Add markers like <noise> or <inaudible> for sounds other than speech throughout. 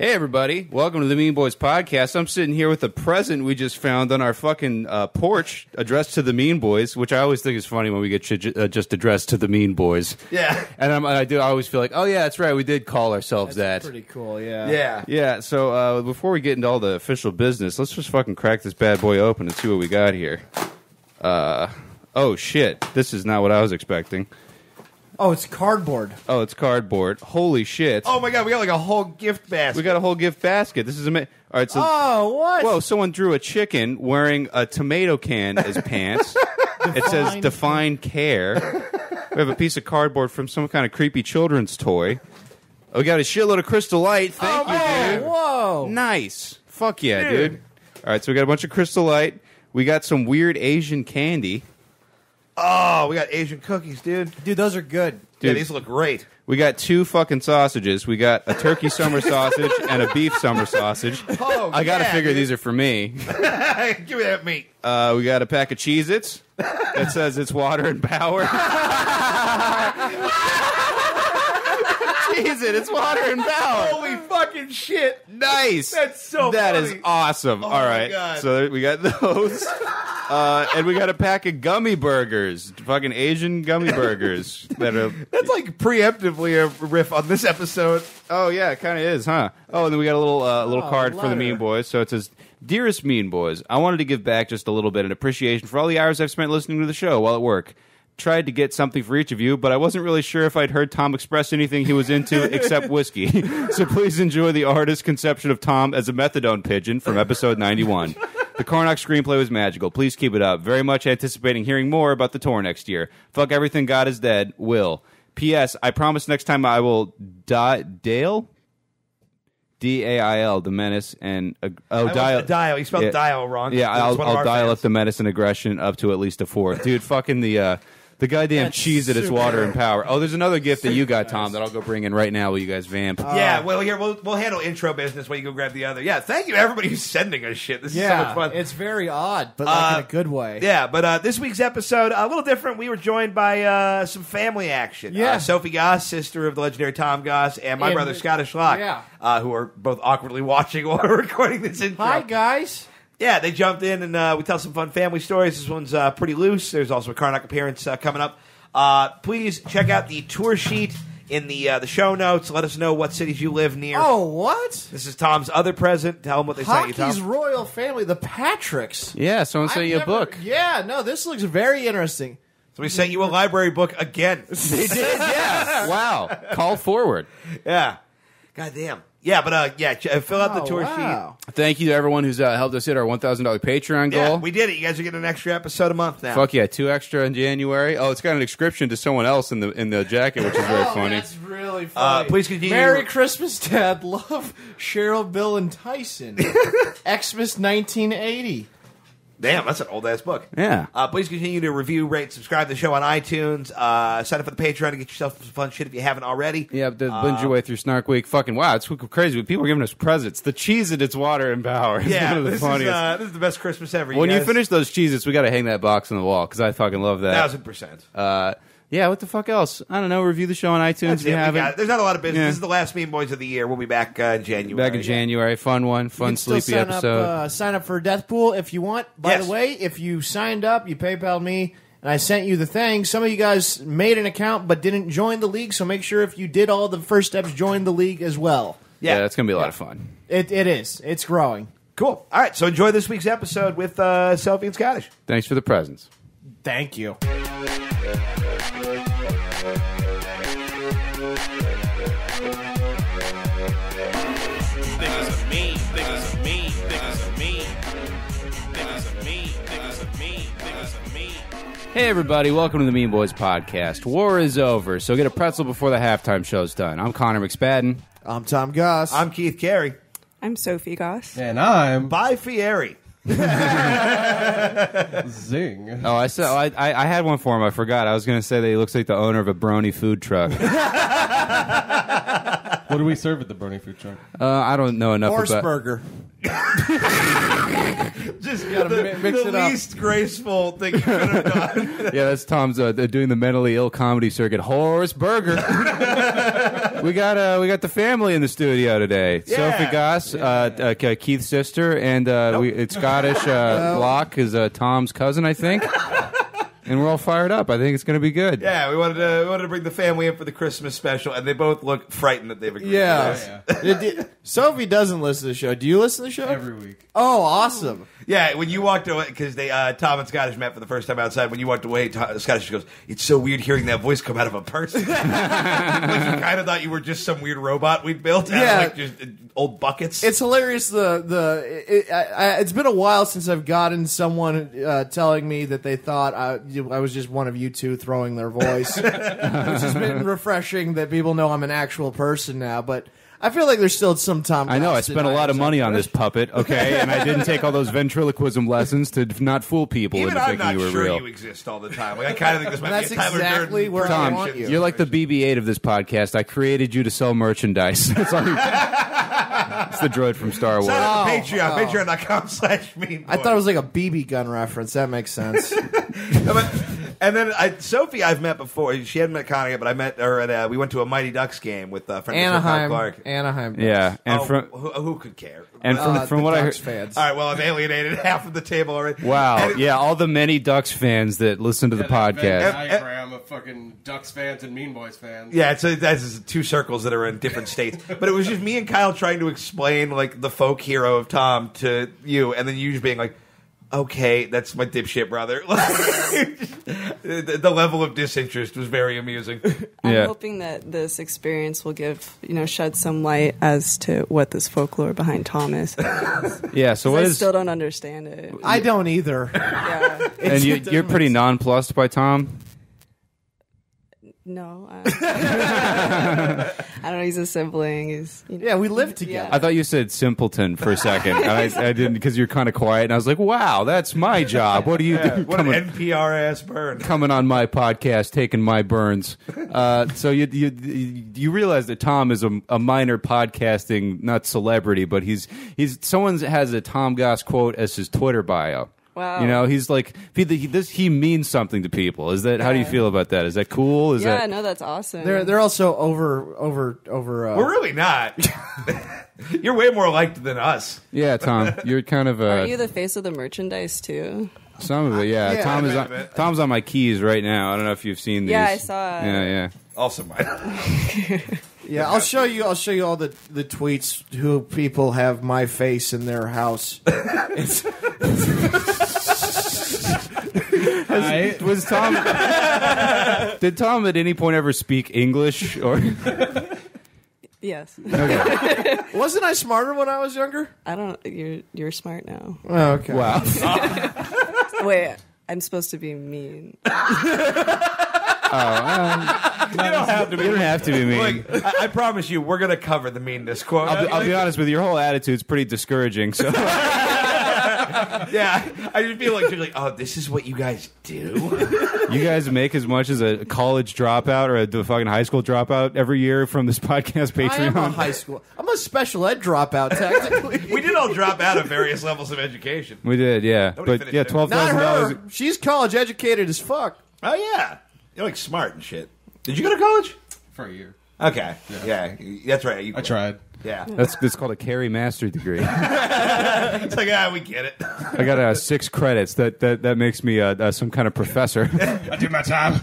Hey everybody, welcome to the Mean Boys podcast. I'm sitting here with a present we just found on our fucking uh, porch addressed to the Mean Boys, which I always think is funny when we get uh, just addressed to the Mean Boys. Yeah. And I'm, I do I always feel like, oh yeah, that's right, we did call ourselves that. Pretty cool, yeah. Yeah. Yeah, so uh, before we get into all the official business, let's just fucking crack this bad boy open and see what we got here. Uh, oh shit, this is not what I was expecting. Oh, it's cardboard. Oh, it's cardboard. Holy shit. Oh my god, we got like a whole gift basket. we got a whole gift basket. This is amazing. All right, so Oh, what? Whoa, someone drew a chicken wearing a tomato can as <laughs> pants. it says Define care. We have a piece of cardboard from some kind of creepy children's toy. Oh, we got a shitload of crystal light. Thank oh, you, Oh, dude. whoa. Nice. Fuck yeah, Dude. dude. All right, so we got a bunch of crystal light. We got some weird Asian candy. Oh, we got Asian cookies, dude. Dude, those are good. Yeah, Dude. these look great. We got two fucking sausages. We got a turkey summer sausage <laughs> and a beef summer sausage. Oh, I got to yeah, figure dude. these are for me. <laughs> Give me that meat. Uh, we got a pack of Cheez Its that says it's water and power. <laughs> Cheez It, it's water and power. Holy fucking shit. Nice. That's so That is funny. awesome. Oh All my. God. So there- we got <laughs> those. Uh, and we got a pack of gummy burgers. Fucking Asian gummy burgers that are. <laughs> That's like preemptively a riff on this episode. Oh yeah, it kind of is, huh? Oh, and then we got a little uh, little Oh, card for the. Mean Boys. So it says, "Dearest Mean Boys, I wanted to give back just a little bit in appreciation for all the hours I've spent listening to the show while at work. Tried to get something for each of you, but I wasn't really sure if I'd heard Tom express anything he was into <laughs> except whiskey. <laughs> so please enjoy the artist's conception of Tom as a methadone pigeon from episode 91." The Karnak screenplay was magical. Please keep it up. Very much anticipating hearing more about the tour next year. Fuck everything. God is dead. Will. P.S. I promise next time I will di- Dale. D A I L, the menace and uh, oh dial dial. You spelled yeah. dial wrong. Yeah, I'll, I'll dial fans. up the menace and aggression up to at least a four, dude. Fucking the uh, the goddamn That's cheese at its water and power. Oh, there's another gift that you got, Tom, that I'll go bring in right now while you guys vamp. Yeah, well, here we'll, we'll handle intro business while you go grab the other. Yeah, thank you everybody who's sending us shit. This is so much fun. it's very odd, but like Uh, in a good way. Yeah, but uh, this week's episode a little different. We were joined by uh, some family action. Yeah. uh, Sophie Goss, sister of the legendary Tom Goss, and my And- brother Scottish Locke, Yeah. uh, who are both awkwardly <laughs> watching while we're recording this intro. Hi, guys. Yeah, they jumped in and uh, we tell some fun family stories. This one's uh, pretty loose. There's also a Karnak appearance uh, coming up. Uh, please check out the tour sheet in the uh, the show notes. Let us know what cities you live near. Oh, what? This is Tom's other present. Tell him what they sent you, Hockey's Tom. royal family, the Patricks. yeah, someone sent I've you a never- book. Yeah, no, this looks very interesting. So we sent you a library book again. <laughs> They did, yeah. wow. Call forward. yeah. God damn. Yeah, but uh, yeah, ch- uh, fill out the Oh, tour wow. Thank you to everyone who's uh, helped us hit our $1,000 Patreon sheet. Yeah, goal. we did it. You guys are getting an extra episode a month now. Fuck yeah, two extra in January. Oh, it's got an inscription to someone else in the in the jacket, which is very Oh, funny. That's really Uh, funny. please continue. Merry Christmas, Dad. <laughs> Love Cheryl, Bill, and Tyson. <laughs> Xmas 1980. Damn, that's an old ass book. Yeah. Uh, please continue to review, rate, subscribe to the show on iTunes. Uh, sign up for the Patreon to get yourself some fun shit if you haven't already. Yeah, but binge your way through Snark Week. Fucking wow, it's crazy. People are giving us presents. The cheese at its water and power. It's Yeah, one of the this is, uh, this is the best Christmas ever. when you finish those cheeses, we got to hang that box on the wall because I fucking love that. thousand percent. Yeah, what the fuck else? I don't know. Review the show on iTunes That's if you it. We haven't. got it. There's not a lot of business. Yeah. This is the last Mean Boys of the year. We'll be back uh, in January. Back in January, fun one, fun can still sleepy sign episode. Up, uh, sign up for Death Pool if you want. By Yes. the way, if you signed up, you PayPal me, and I sent you the thing. Some of you guys made an account but didn't join the league, so make sure if you did all the first steps, join the league as well. yeah, Yeah. that's gonna be a lot of fun. It, it is. It's growing. Cool. All right. So enjoy this week's episode with uh, Sophie and Scottish. Thanks for the presents. Thank you. Niggas are mean, niggas are mean, niggas are mean. Niggas are mean, niggas are mean, niggas are mean. Hey everybody, welcome to the Mean Boys podcast. War is over, so get a pretzel before the halftime show's done. I'm Connor McSpadden. I'm Tom Goss. I'm Keith Carey. I'm Sophie Goss. And I'm Guy, Fieri. Zing. Oh, I said I, I I had one for him. I forgot. I was going to say that he looks like the owner of a Brony food truck. <laughs> What do we serve at the Burning Food Truck? Uh, I don't know enough Horse about. burger. <laughs> Just gotta the, mi- mix the it up. least graceful thing you could have done. <laughs> Yeah, that's Tom's uh, doing the mentally ill comedy circuit. Horse burger. We got uh, we got the family in the studio today. Yeah. Sophie Goss, uh, uh, Keith's sister, and uh, we, it's Scottish. Uh, <laughs> Locke is uh, Tom's cousin, I think. <laughs> and we're all fired up. I think it's going to be good. Yeah, we wanted to we wanted to bring the family in for the Christmas special, and they both look frightened that they've agreed. to this. Yeah. It- it- Sophie doesn't listen to the show. Do you listen to the show? Every week. oh, awesome. Yeah, when you walked away, because they uh, Tom and Scottish met for the first time outside. When you walked away, Tom, Scottish goes, "It's so weird hearing that voice come out of a person." <laughs> like you kind of thought you were just some weird robot we'd built out Yeah. of like just uh, old buckets. It's hilarious. The the it, I, I, it's been a while since I've gotten someone uh, telling me that they thought I, I was just one of you two throwing their voice, <laughs> which has been refreshing that people know I'm an actual person now. But I feel like there's still some Tom. I know. I spent a lot of money on this puppet, okay, and I didn't take all those ventriloquism lessons to not fool people Even into I'm thinking not you were sure real. you exist all the time. Like I kind of think this might That's be a Tyler exactly Durden where I Tom, want you. you're like the BB-8 of this podcast. I created you to sell merchandise. <laughs> That's all it's the droid from Star Wars. Sign up for oh, oh, Patreon, oh. patreon.com slash mean. I thought it was like a BB gun reference. That makes sense. <laughs> But- and then I, Sophie, I've met before. She hadn't met Connie yet, but I met her at. Uh, we went to a Mighty Ducks game with uh, friend of the show, Anaheim. Clark. Anaheim. Yeah, and oh, from who, who could care? and from Uh, from the what I Ducks heard, fans. All right, well, I've alienated <laughs> half of the table already. wow, And- yeah, all the many Ducks fans that listen to the Yeah, that Venn podcast. diagram of fucking Ducks fans and Mean Boys fans. Yeah, it's a, that's two circles that are in different states. <laughs> But it was just me and Kyle trying to explain like the folk hero of Tom to you, and then you just being like, "Okay, that's my dipshit brother." <laughs> the, the level of disinterest was very amusing. <laughs> I'm Yeah. hoping that this experience will give, you know, shed some light as to what this folklore behind Thomas. Is. <laughs> yeah, so what I is still don't understand it. I don't either. Yeah. and you, you're pretty nonplussed by Tom. No. <laughs> Uh, I don't know. He's a sibling. He's, you know, Yeah, we live together. I thought you said simpleton for a second. I, I didn't because you're kind of quiet, and I was like, "Wow, that's my job. What do you do What an coming, NPR ass burn. coming on my podcast, taking my burns?" Uh, so you, you you realize that Tom is a, a minor podcasting not celebrity, but he's he's someone has a Tom Goss quote as his Twitter bio. Wow. You know, he's like he, he, this. He means something to people. Is that how do you feel about that? Is that cool? Is yeah, that no, that's awesome. They're they're also over over over. Uh, We're really not. <laughs> You're way more liked than us. yeah, Tom? You're kind of uh, Aren't you the face of the merchandise too? Some of it, yeah. Yeah, Tom is on, I. Tom's on my keys right now. I don't know if you've seen these. Yeah, I saw it. Yeah, yeah. Also mine. <laughs> yeah, I'll show you. I'll show you all the the tweets who people have my face in their house. <laughs> It's, I, Was Tom? <laughs> did Tom at any point ever speak English or? Yes. <laughs> wasn't I smarter when I was younger? I don't. You're you're smart now. Oh, okay. Wow. <laughs> Wait, I'm supposed to be mean. Oh. Um, you don't have to be. You don't have to be mean. Like, I, I promise you, we're gonna cover the meanness quote. I'll, be, I'll be honest with you. Your whole attitude's pretty discouraging. So <laughs> yeah, I just feel like, you're like, oh, this is what you guys do. <laughs> you guys make as much as a college dropout or a fucking high school dropout every year from this podcast I am a Patreon. high school. I'm a special ed dropout, technically. <laughs> we did all drop out of various levels of education. we did, yeah. Nobody But finished yeah, it. twelve Not thousand dollars. her. She's college educated as fuck. Oh yeah, you're like smart and shit. Did you go to college? for a year. Okay, yeah, that's right. You I tried. Yeah, That's that's called a carry master degree. <laughs> it's like ah, we get it. I got uh, six credits. That that that makes me uh, uh, some kind of professor. <laughs> I do my time.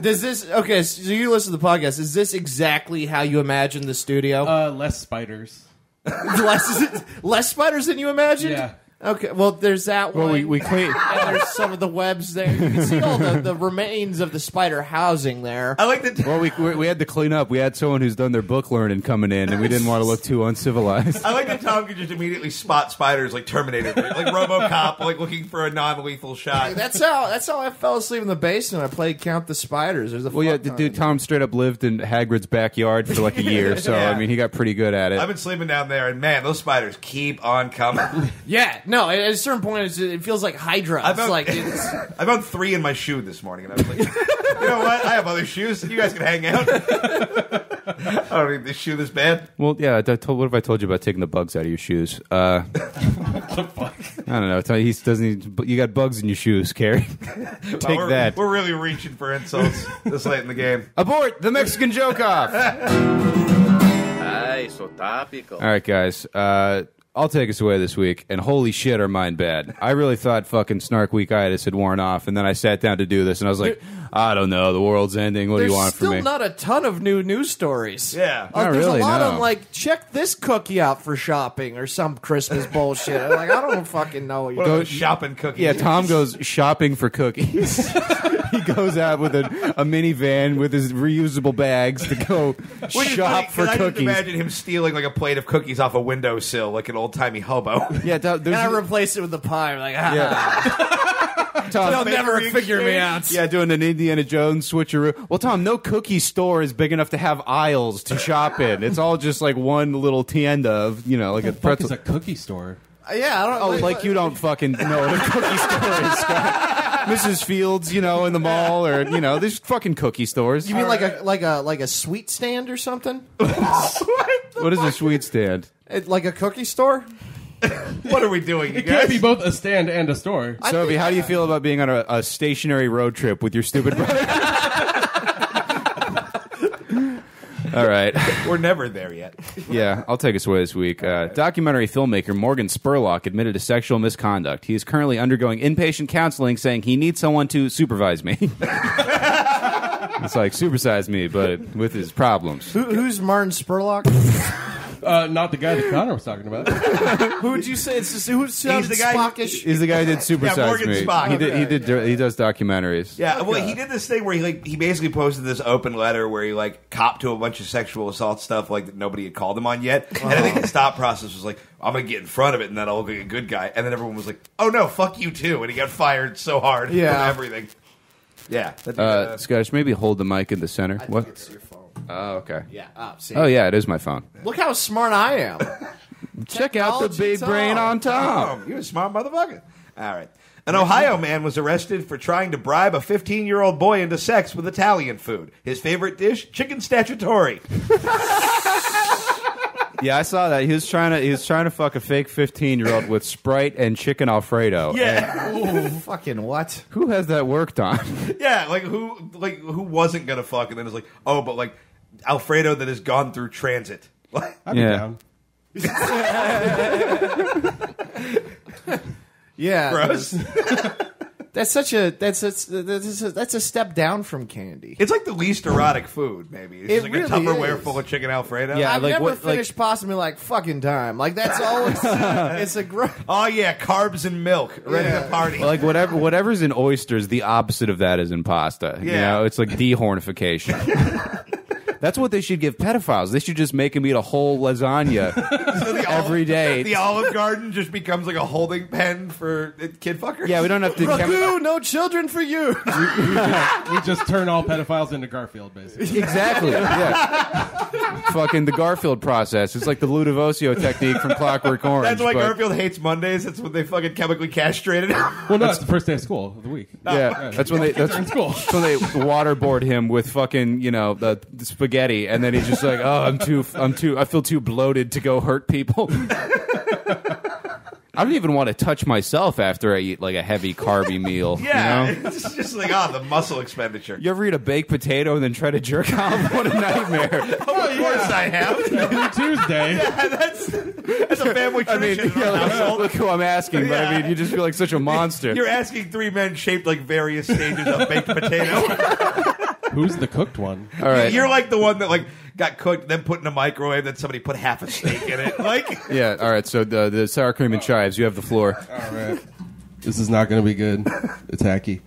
Does this okay? So you listen to the podcast. Is this exactly how you imagine the studio? Uh, less spiders. <laughs> less less spiders than you imagined. Yeah. Okay. Well, there's that one. well, we we clean. <laughs> and there's some of the webs there. You can see all the, the remains of the spider housing there. I like that. Well, we, we we had to clean up. We had someone who's done their book learning coming in, and we didn't want to look too uncivilized. I like that Tom could just immediately spot spiders like Terminator, like RoboCop, like looking for a non-lethal shot. That's how that's how I fell asleep in the basement. I played Count the Spiders. There's a Well, yeah, fuck the ton dude Tom straight up lived in Hagrid's backyard for like a year, so Yeah. I mean, he got pretty good at it. I've been sleeping down there, and man, those spiders keep on coming. <laughs> Yeah, no. At a certain point, it's, it feels like Hydra. I've It's owned- like <laughs> it's, I found three in my shoe this morning, and I was like, you know what? I have other shoes. You guys can hang out. <laughs> I don't need this shoe this bad. Well, yeah. I told, what if I told you about taking the bugs out of your shoes? Uh, <laughs> I don't know. Tell you, he doesn't. Need, you got bugs in your shoes, Carrie. Take Well, we're, that. We're really reaching for insults this late in the game. Abort the Mexican joke off. Ay, so topical. All right, guys. Uh, I'll take us away this week, and holy shit, are mine bad. I really thought fucking snark weekitis had worn off, and then I sat down to do this, and I was like, I don't know, the world's ending. What do you want from me? There's still not a ton of new news stories. Yeah. Uh, Not there's really, a lot no. of like, check this cookie out for shopping or some Christmas bullshit. I'm like, I don't <laughs> fucking know. What you're What doing. about shopping cookies? yeah, Tom goes shopping for cookies. <laughs> he goes out with a, a minivan with his reusable bags to go Which is shop funny, 'cause for I just cookies. imagine him stealing like a plate of cookies off a windowsill like an old timey hobo. <laughs> Yeah, th- And I replace it with the pie. I'm like, ah, yeah. Tom, they'll never figure me out. Yeah, doing an Indiana Jones switcheroo. Well, Tom, no cookie store is big enough to have aisles to shop in. It's all just like one little tienda of, you know, like a Fuck pretzel. is a cookie store. Uh, yeah, I don't. Oh, like you don't fucking know what a cookie store is, Scott. <laughs> Mrs. Fields, you know, in the mall, or you know, there's fucking cookie stores. You mean like a like a like a sweet stand or something? <laughs> what, what is a sweet stand? It, like a cookie store? What are we doing, you It can't guys? be both a stand and a store. Sophie, how do you feel about being on a, a stationary road trip with your stupid brother? <laughs> All right. We're never there yet. Yeah, I'll take us away this week. Uh, documentary filmmaker Morgan Spurlock admitted to sexual misconduct. He is currently undergoing inpatient counseling, saying he needs someone to supervise me. <laughs> it's like supersize me, but with his problems. Who, who's Martin Spurlock? <laughs> Uh, not the guy that Connor was talking about. <laughs> Who would you say? It's just, who sounds the guy- Spockish? He's the guy who did <laughs> supersize Morgan me. Spock. He did. He did. He does documentaries. Yeah, well, he did this thing where he like he basically posted this open letter where he like copped to a bunch of sexual assault stuff like that nobody had called him on yet, and I think the stop process was like, I'm gonna get in front of it and then I'll look like a good guy, and then everyone was like, Oh no, fuck you too, and he got fired so hard Yeah. <laughs> from everything. Yeah, that, Uh, uh, Scottish, maybe hold the mic in the center. what? It's your phone. Oh, okay. Yeah. Oh, see. Oh, yeah, it is my phone. Look how smart I am. <laughs> Check out the Technology big Tom. brain on Tom. You're a smart motherfucker. All right. An Ohio man was arrested for trying to bribe a 15 year old boy into sex with Italian food. His favorite dish, chicken statutory. <laughs> Yeah, I saw that. He was trying to. He was trying to fuck a fake fifteen-year-old with Sprite and chicken Alfredo. Yeah, Fucking what? Who has that worked on? <laughs> yeah. Like who? Like who wasn't gonna fuck? And then it's like, oh, but like Alfredo that has gone through transit. Like, <laughs> I'd Yeah. be down. <laughs> Yeah. gross. <laughs> That's such a that's a, that's a that's a step down from candy. It's like the least erotic food. Maybe it's It just like really a Tupperware is. full of chicken Alfredo. Yeah. I've like never what- like- finished pasta meal like fucking time. Like that's always it's a gross. Oh yeah, carbs and milk. Ready Yeah. to party. like whatever, whatever's in oysters, the opposite of that is in pasta. You Yeah. know, it's like dehornification. That's what they should give pedophiles. They should just make them eat a whole lasagna <laughs> The every Olive- day. The Olive Garden just becomes like a holding pen for kid fuckers. yeah, we don't have to. Ragu, no children for you. <laughs> We just turn all pedophiles into Garfield, basically. Exactly. Yeah. <laughs> Fucking the Garfield process. It's like the Ludovico technique from Clockwork Orange. That's why but- Garfield hates Mondays. That's when they fucking chemically castrated him. Well, no, it's the first day of school of the week. Yeah, oh. that's when they. That's, in school. that's when they waterboard him with fucking you know the, the spaghetti, and then he's just like, oh, I'm too, I'm too, I feel too bloated to go hurt people. I don't even want to touch myself after I eat like a heavy carby meal. yeah, You, know? it's just like oh, the muscle expenditure. you ever eat a baked potato and then try to jerk <laughs> off? What a nightmare! oh, <laughs> of course I have. <laughs> Every Tuesday. that's that's a family I mean, tradition. yeah, our look, who I'm asking, but I mean, you just feel like such a monster. You're asking three men shaped like various stages of baked potato. Who's the cooked one? All right. You're like the one that like got cooked, then put in a microwave, then somebody put half a steak in it. Like <laughs> yeah. All right. So the the sour cream and chives. You have the floor. All right. This is not going to be good. It's hacky.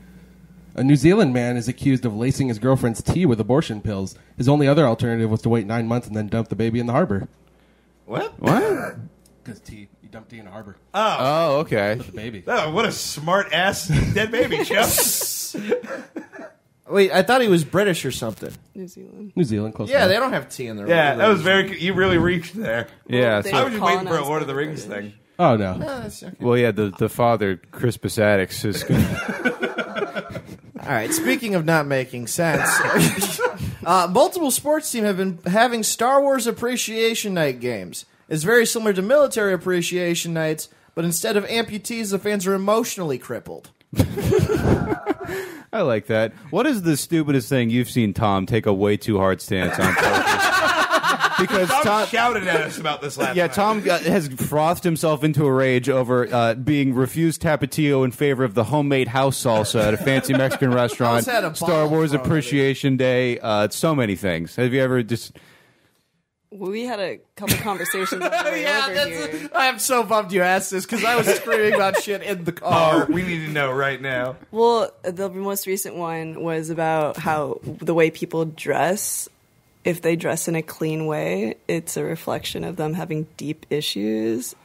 A New Zealand man is accused of lacing his girlfriend's tea with abortion pills. His only other alternative was to wait nine months and then dump the baby in the harbor. what? What? Because tea, you dump tea in the harbor. Oh, oh okay. The baby. Oh, what a smart ass dead baby, Jeff. <laughs> Wait, I thought he was British or something. New Zealand. New Zealand, close Yeah, enough. they don't have tea in their. yeah, that was very. You really reached there. Yeah. They So, I was just waiting for a colonized Lord of the Rings British. thing. Oh, no. That's okay. well, yeah. The the father, Crispus Attucks, is. <laughs> All right. Speaking of not making sense, <laughs> Uh, multiple sports teams have been having Star Wars Appreciation Night games. It's very similar to military appreciation nights, but instead of amputees, the fans are emotionally crippled. I like that. What is the stupidest thing you've seen Tom take a way too hard stance on <laughs> because Tom, Tom, shouted at us about this last yeah, night. Tom got, has frothed himself into a rage over uh, being refused tapatio in favor of the homemade house salsa at a fancy Mexican <laughs> restaurant. House had a Star Wars thrown at it. Appreciation Day. Uh, so many things. Have you ever just? We had a couple conversations <laughs> on the way over here. I am so bummed you asked this because I was screaming about <laughs> shit in the Oh, car. we need to know right now. Well, the most recent one was about how the way people dress, if they dress in a clean way, it's a reflection of them having deep issues.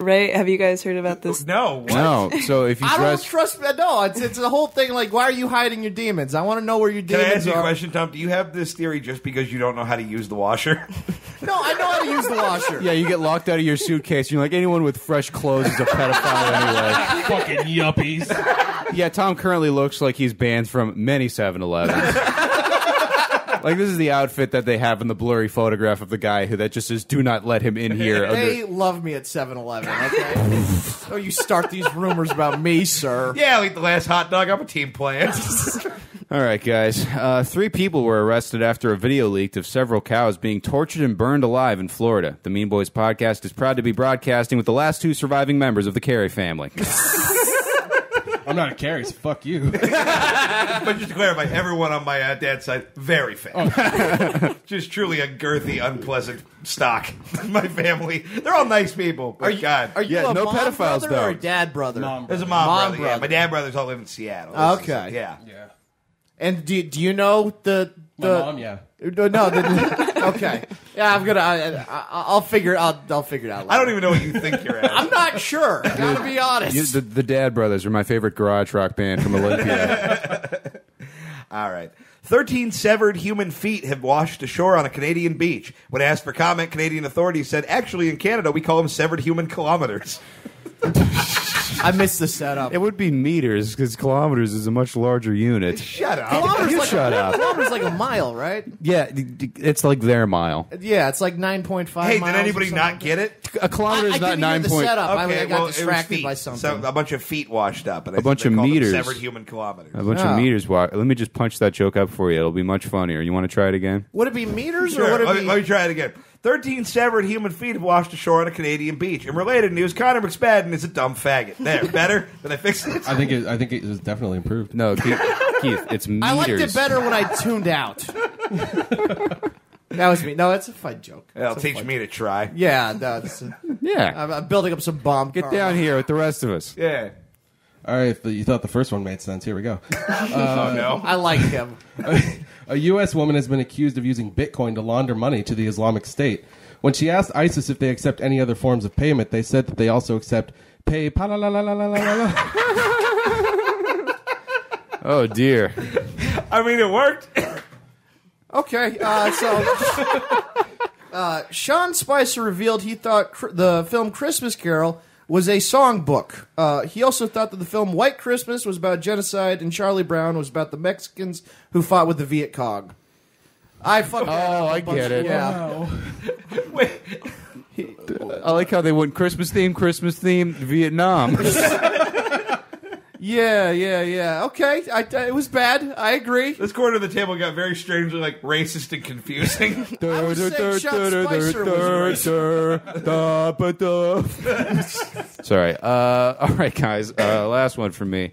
Right? Have you guys heard about this? No, what? No. So if you I don't dress, trust. No, it's it's the whole thing. Like, why are you hiding your demons? I want to know where your Can I demons ask you a are. question, Tom? Do you have this theory just because you don't know how to use the washer? <laughs> No, I know how to use the washer. yeah, you get locked out of your suitcase. And you're like anyone with fresh clothes is a pedophile anyway. <laughs> Fucking yuppies. Yeah, Tom currently looks like he's banned from many 7-Elevens. <laughs> <laughs> like this is the outfit that they have in the blurry photograph of the guy who that just says "Do not let him in here." under- They love me at 7-Eleven, okay? <laughs> oh, you start these rumors about me, sir. yeah, I'll eat the last hot dog. I'm a team player. <laughs> All right, guys. Uh, three people were arrested after a video leaked of several cows being tortured and burned alive in Florida. The Mean Boys podcast is proud to be broadcasting with the last two surviving members of the Carey family. I'm not a Carrie, so fuck you. <laughs> but just to clarify, everyone on my uh, dad's side, very fat. <laughs> just truly a girthy, unpleasant stock. <laughs> my family, they're all nice people. But Are you, God, are you Yeah, a no mom pedophiles, brother though. or a dad brother? Mom there's a mom, Mom brother. Yeah, my dad brothers all live in Seattle. This is- Okay. yeah. Yeah. And do, do you know the My the mom, yeah. No, no, the, okay. Yeah, I'm gonna. I, I, I'll figure. I'll. I'll figure it out. Later. I don't even know what you think you're at. I'm not sure. Gotta be honest. You- the, the Dad Brothers are my favorite garage rock band from Olympia. <laughs> All right. 13 severed human feet have washed ashore on a Canadian beach. When asked for comment, Canadian authorities said, actually, in Canada, we call them severed human kilometers. <laughs> I missed the setup. it would be meters because kilometers is a much larger unit. Shut up. Kilometers You like shut a, up. Kilometers like a mile, right? Yeah, d- d- it's like their mile. Yeah, it's like nine point five. Hey, miles did anybody not get it? A kilometer I, I is not didn't nine hear the point. setup. I, I got it was distracted feet. by So a bunch of feet washed up. And A bunch of meters. Severed human kilometers. A bunch Yeah. of meters. Wa- Let me just punch that joke up for you. It'll be much funnier. You want to try it again? would it be meters Sure. or would it Let, be? let me try it again. 13 severed human feet have washed ashore on a Canadian beach. In related news, Connor McSpadden is a dumb faggot. There, <laughs> better? Did I fix it? I think it, I think it was definitely improved. No, Keith. Keith it's meters. <laughs> I liked it better when I tuned out. <laughs> that was me. No, it's a fun joke. It'll It's a teach fun- me to try. Yeah, no, it's, uh, Yeah. I'm, I'm building up some bomb. Get karma. down here with the rest of us. Yeah. All right, if you thought the first one made sense, here we go. oh, no. I like him. A U.S. woman has been accused of using Bitcoin to launder money to the Islamic State. When she asked ISIS if they accept any other forms of payment, they said that they also accept pay. <laughs> Oh dear. I mean, it worked. Okay, uh, so <laughs> uh, Sean Spicer revealed he thought cr- the film Christmas Carol was a songbook. Uh, he also thought that the film White Christmas was about genocide and Charlie Brown was about the Mexicans who fought with the Viet Cong. I fucking Oh, I get it. Yeah, Wait, I like how they went Christmas theme, Christmas theme, Vietnam. <laughs> yeah, yeah, yeah. Okay, I, I- it was bad. I agree. this corner of the table got very strangely like racist and confusing. <laughs> was saying Sean Spicer Sorry. Uh, all right, guys. Uh, last one from me.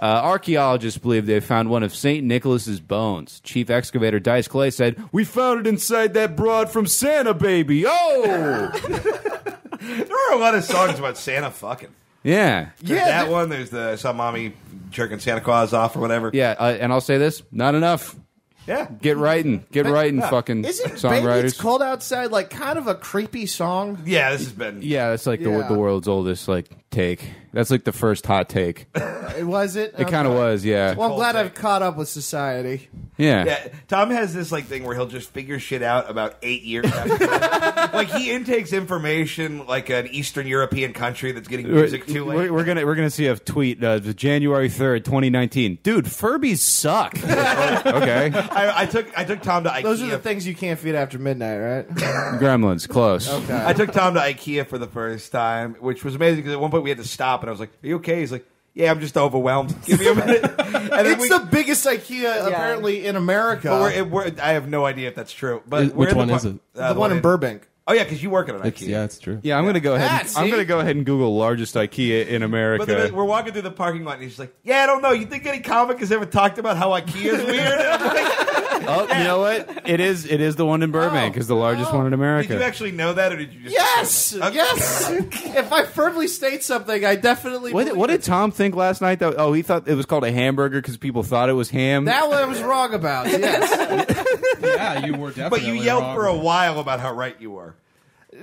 Uh, archaeologists believe they found one of St. Nicholas's bones. Chief excavator Dice Clay said, "We found it inside that broad from Santa Baby." Oh, <laughs> there are a lot of songs about Santa fucking. Yeah, There's Yeah, that th- one. There's the some mommy jerking Santa Claus off or whatever. yeah. Uh, and I'll say this: not enough. yeah. Get writing. Get writing, yeah. fucking Isn't Baby songwriters. It's Cold Outside like kind of a creepy song? Yeah, this has been. yeah, it's like Yeah. the the world's oldest like take. That's like the first hot take. It was it? It kind of was, yeah. Well, I'm glad Cold I've caught up with society. yeah. Yeah, Tom has this like thing where he'll just figure shit out about eight years. after. <laughs> like he intakes information like an Eastern European country that's getting music too late. We're, we're gonna we're gonna see a tweet uh, January third, twenty nineteen. Dude, Furbies suck. <laughs> okay, I, I took I took Tom to IKEA. Those are the things you can't feed after midnight, right? Gremlins close. I took Tom to IKEA for the first time, which was amazing because at one point we had to stop, and I was like, "Are you okay?" He's like, "Yeah, I'm just overwhelmed. <laughs> Give me a minute." And then it's we, the biggest IKEA apparently in America. but we're, it, we're, I have no idea if that's true. But Is- we're which in one the, is it? uh, the one in Burbank. Oh yeah, because you work at an It's, IKEA. yeah, it's true. Yeah, I'm gonna go ahead. Ah, And, I'm see? gonna go ahead and Google largest IKEA in America. But then we're walking through the parking lot, and he's like, "Yeah, I don't know. You think any comic has ever talked about how IKEA is weird?" And <laughs> I'm like, <laughs> oh, you know what? It is. It is the one in Burbank. Oh. is the largest one in America. Did you actually know that, or did you just? Yes, Okay. yes. <laughs> if I firmly state something, I definitely. what, believe what it. did Tom think last night? That oh, he thought it was called a hamburger because people thought it was ham. That one I was wrong about. Yes. <laughs> yeah, you were definitely. But you yelled wrong. for a while about how right you were.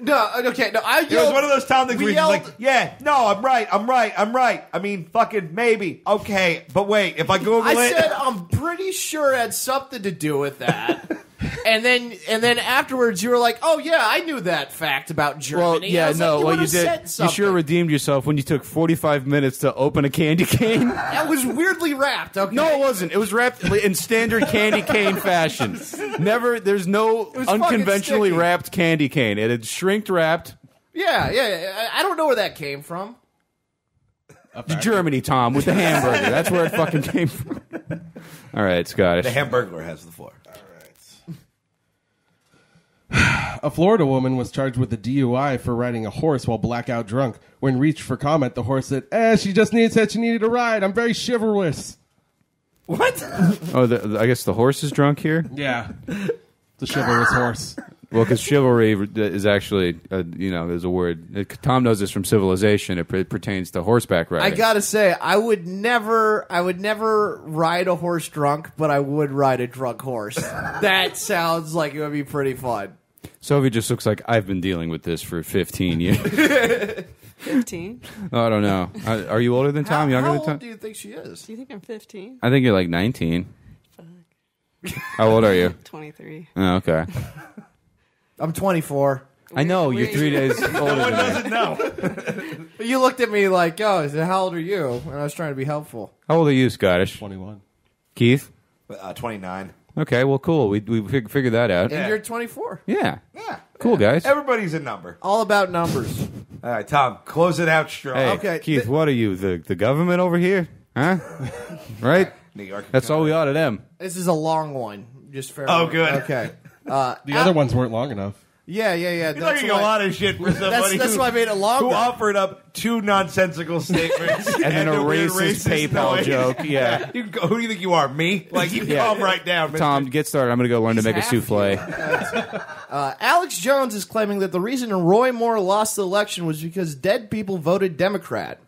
No. Okay. No. I yelled. It was one of those Tom things we where yelled- like, "Yeah, no, I'm right, I'm right, I'm right. I mean, fucking maybe, okay, but wait, if I Google I it, said I'm pretty sure it had something to do with that. <laughs> and then and then afterwards you were like, "Oh yeah, I knew that fact about Germany." well, yeah, no. like, you well, you did. You sure redeemed yourself when you took 45 minutes to open a candy cane. <laughs> That was weirdly wrapped. Okay. No, it wasn't. It was wrapped in standard candy cane fashion. Never. There's no was fucking unconventionally wrapped candy cane. It had shrink wrapped. Yeah, yeah. yeah. I I don't know where that came from. Germany, Tom, with the hamburger. That's where it fucking came from. <laughs> All right, Scottish. the Hamburglar has the floor. A Florida woman was charged with a DUI for riding a horse while blackout drunk. When reached for comment, the horse said, "Eh, she just needs said she needed a ride. I'm very chivalrous." What? Oh, the, the- I guess the horse is drunk here. Yeah, the chivalrous horse. Well, because chivalry is actually, uh, you know, is a word. It, Tom knows this from Civilization. It, it pertains to horseback riding. I gotta say, I would never, I would never ride a horse drunk, but I would ride a drunk horse. <laughs> that sounds like it would be pretty fun. Sophie just looks like I've been dealing with this for 15 years. <laughs> 15? oh, I don't know. Are you older than Tom? how Younger how than old Tom? do you think she is? Do you think I'm 15? I think you're like 19. Fuck. How old are you? <laughs> 23. Oh, okay. I'm 24. I know you're three days <laughs> older than me. no. But you looked at me like, "Oh, I said, how old are you?" And I was trying to be helpful. How old are you, Scottish? Twenty-one. Keith? Uh, Twenty nine. Okay, well, cool. We we fig- figured that out. And you're 24. Yeah. Yeah. Cool, guys. Everybody's a number. All about numbers. All right, Tom, close it out strong. Hey, Okay, Keith, th- what are you, the, the government over here? Huh? <laughs> right? New York. That's all we ought to them. This is a long one. Just fair. Oh, good. Okay. <laughs> Uh, The other ones weren't long enough. Yeah, yeah, yeah. You're That's talking a why- lot of shit for somebody that's who, why I made it longer. who offered up two nonsensical statements <laughs> and, then a weird racist racist PayPal noise. joke, yeah. <laughs> You go, who do you think you are? Me? Like you <laughs> Yeah. calm right down, mister. Tom, get started. I'm going to go learn to He's make a half souffle. Uh, Alex Jones is claiming that the reason Roy Moore lost the election was because dead people voted Democrat.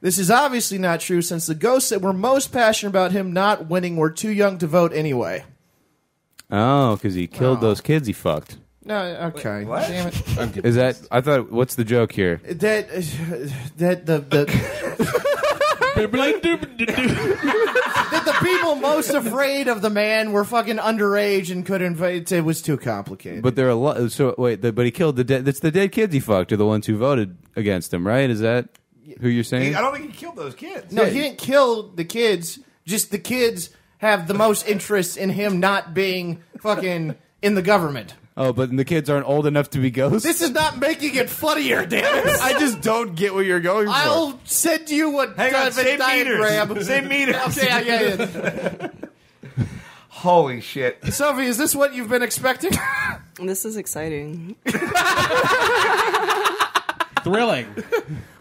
This is obviously not true since the ghosts that were most passionate about him not winning were too young to vote anyway. Oh, because he killed those kids he fucked. No, okay. what? Damn it. I'm <laughs> kidding. Is that? I thought. What's the joke here? That, that the, the, that the people most afraid of the man were fucking underage and couldn't vote. It was too complicated. But there are a lot. So wait, the, but he killed the dead. That's the dead kids he fucked are the ones who voted against him, right? Is that who you're saying? I don't think he killed those kids. No, he didn't kill the kids. Just the kids have the most interest in him not being fucking in the government. Oh, but the kids aren't old enough to be ghosts. This is not making it funnier, damn <laughs> it. I just don't get what you're going for. I'll send you a Hang on, kind of a same diagram. meters. Same meters. Okay, yeah, yeah, yeah. Holy shit. Sophie, is this what you've been expecting? <laughs> This is exciting. <laughs> Thrilling.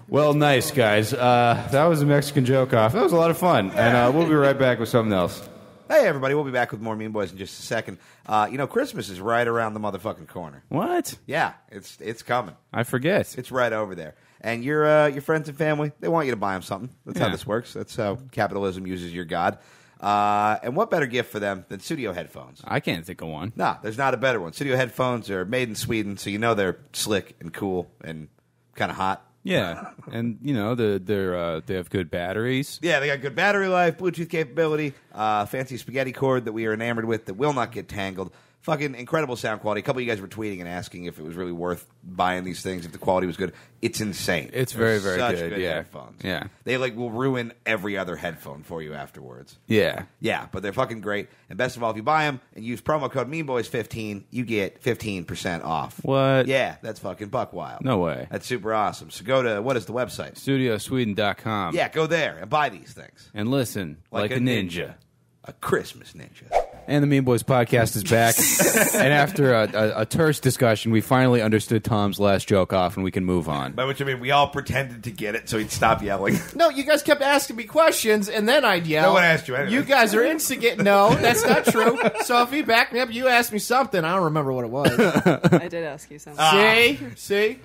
Well, nice guys. Uh, that was a Mexican joke off. That was a lot of fun, and uh, we'll be right back with something else. Hey, everybody, we'll be back with more Mean Boys in just a second. Uh, you know, Christmas is right around the motherfucking corner. What? Yeah, it's it's coming. I forget. It's right over there. And your uh, your friends and family, they want you to buy them something. That's how Yeah. this works. That's how capitalism uses your god. Uh, and what better gift for them than studio headphones? I can't think of one. No, there's not a better one. Studio headphones are made in Sweden, so you know they're slick and cool and kind of hot. Yeah, and you know the they're uh, they have good batteries. Yeah, they got good battery life, Bluetooth capability, uh, fancy spaghetti cord that we are enamored with that will not get tangled. Fucking incredible sound quality. A couple of you guys were tweeting and asking if it was really worth buying these things, if the quality was good. It's insane. It's very, very such good, yeah. headphones. Yeah. They like will ruin every other headphone for you afterwards. Yeah, Yeah, but they're fucking great. And best of all, if you buy them and use promo code MeanBoys15, you get 15% off. What? Yeah, that's fucking buck wild. No way. That's super awesome. So go to, what is the website? studiosweden.com. Yeah, go there and buy these things. and listen like, a ninja. A Christmas ninja. And the Mean Boys podcast is back. <laughs> and after a, a, a terse discussion, we finally understood Tom's last joke off, and we can move on. By which I mean, we all pretended to get it so he'd stop yelling. <laughs> No, you guys kept asking me questions, and then I'd yell. No one asked you anything. You guys are instigating. No, that's not true. So if you back me up, you asked me something. I don't remember what it was. I did ask you something. See, ah. see.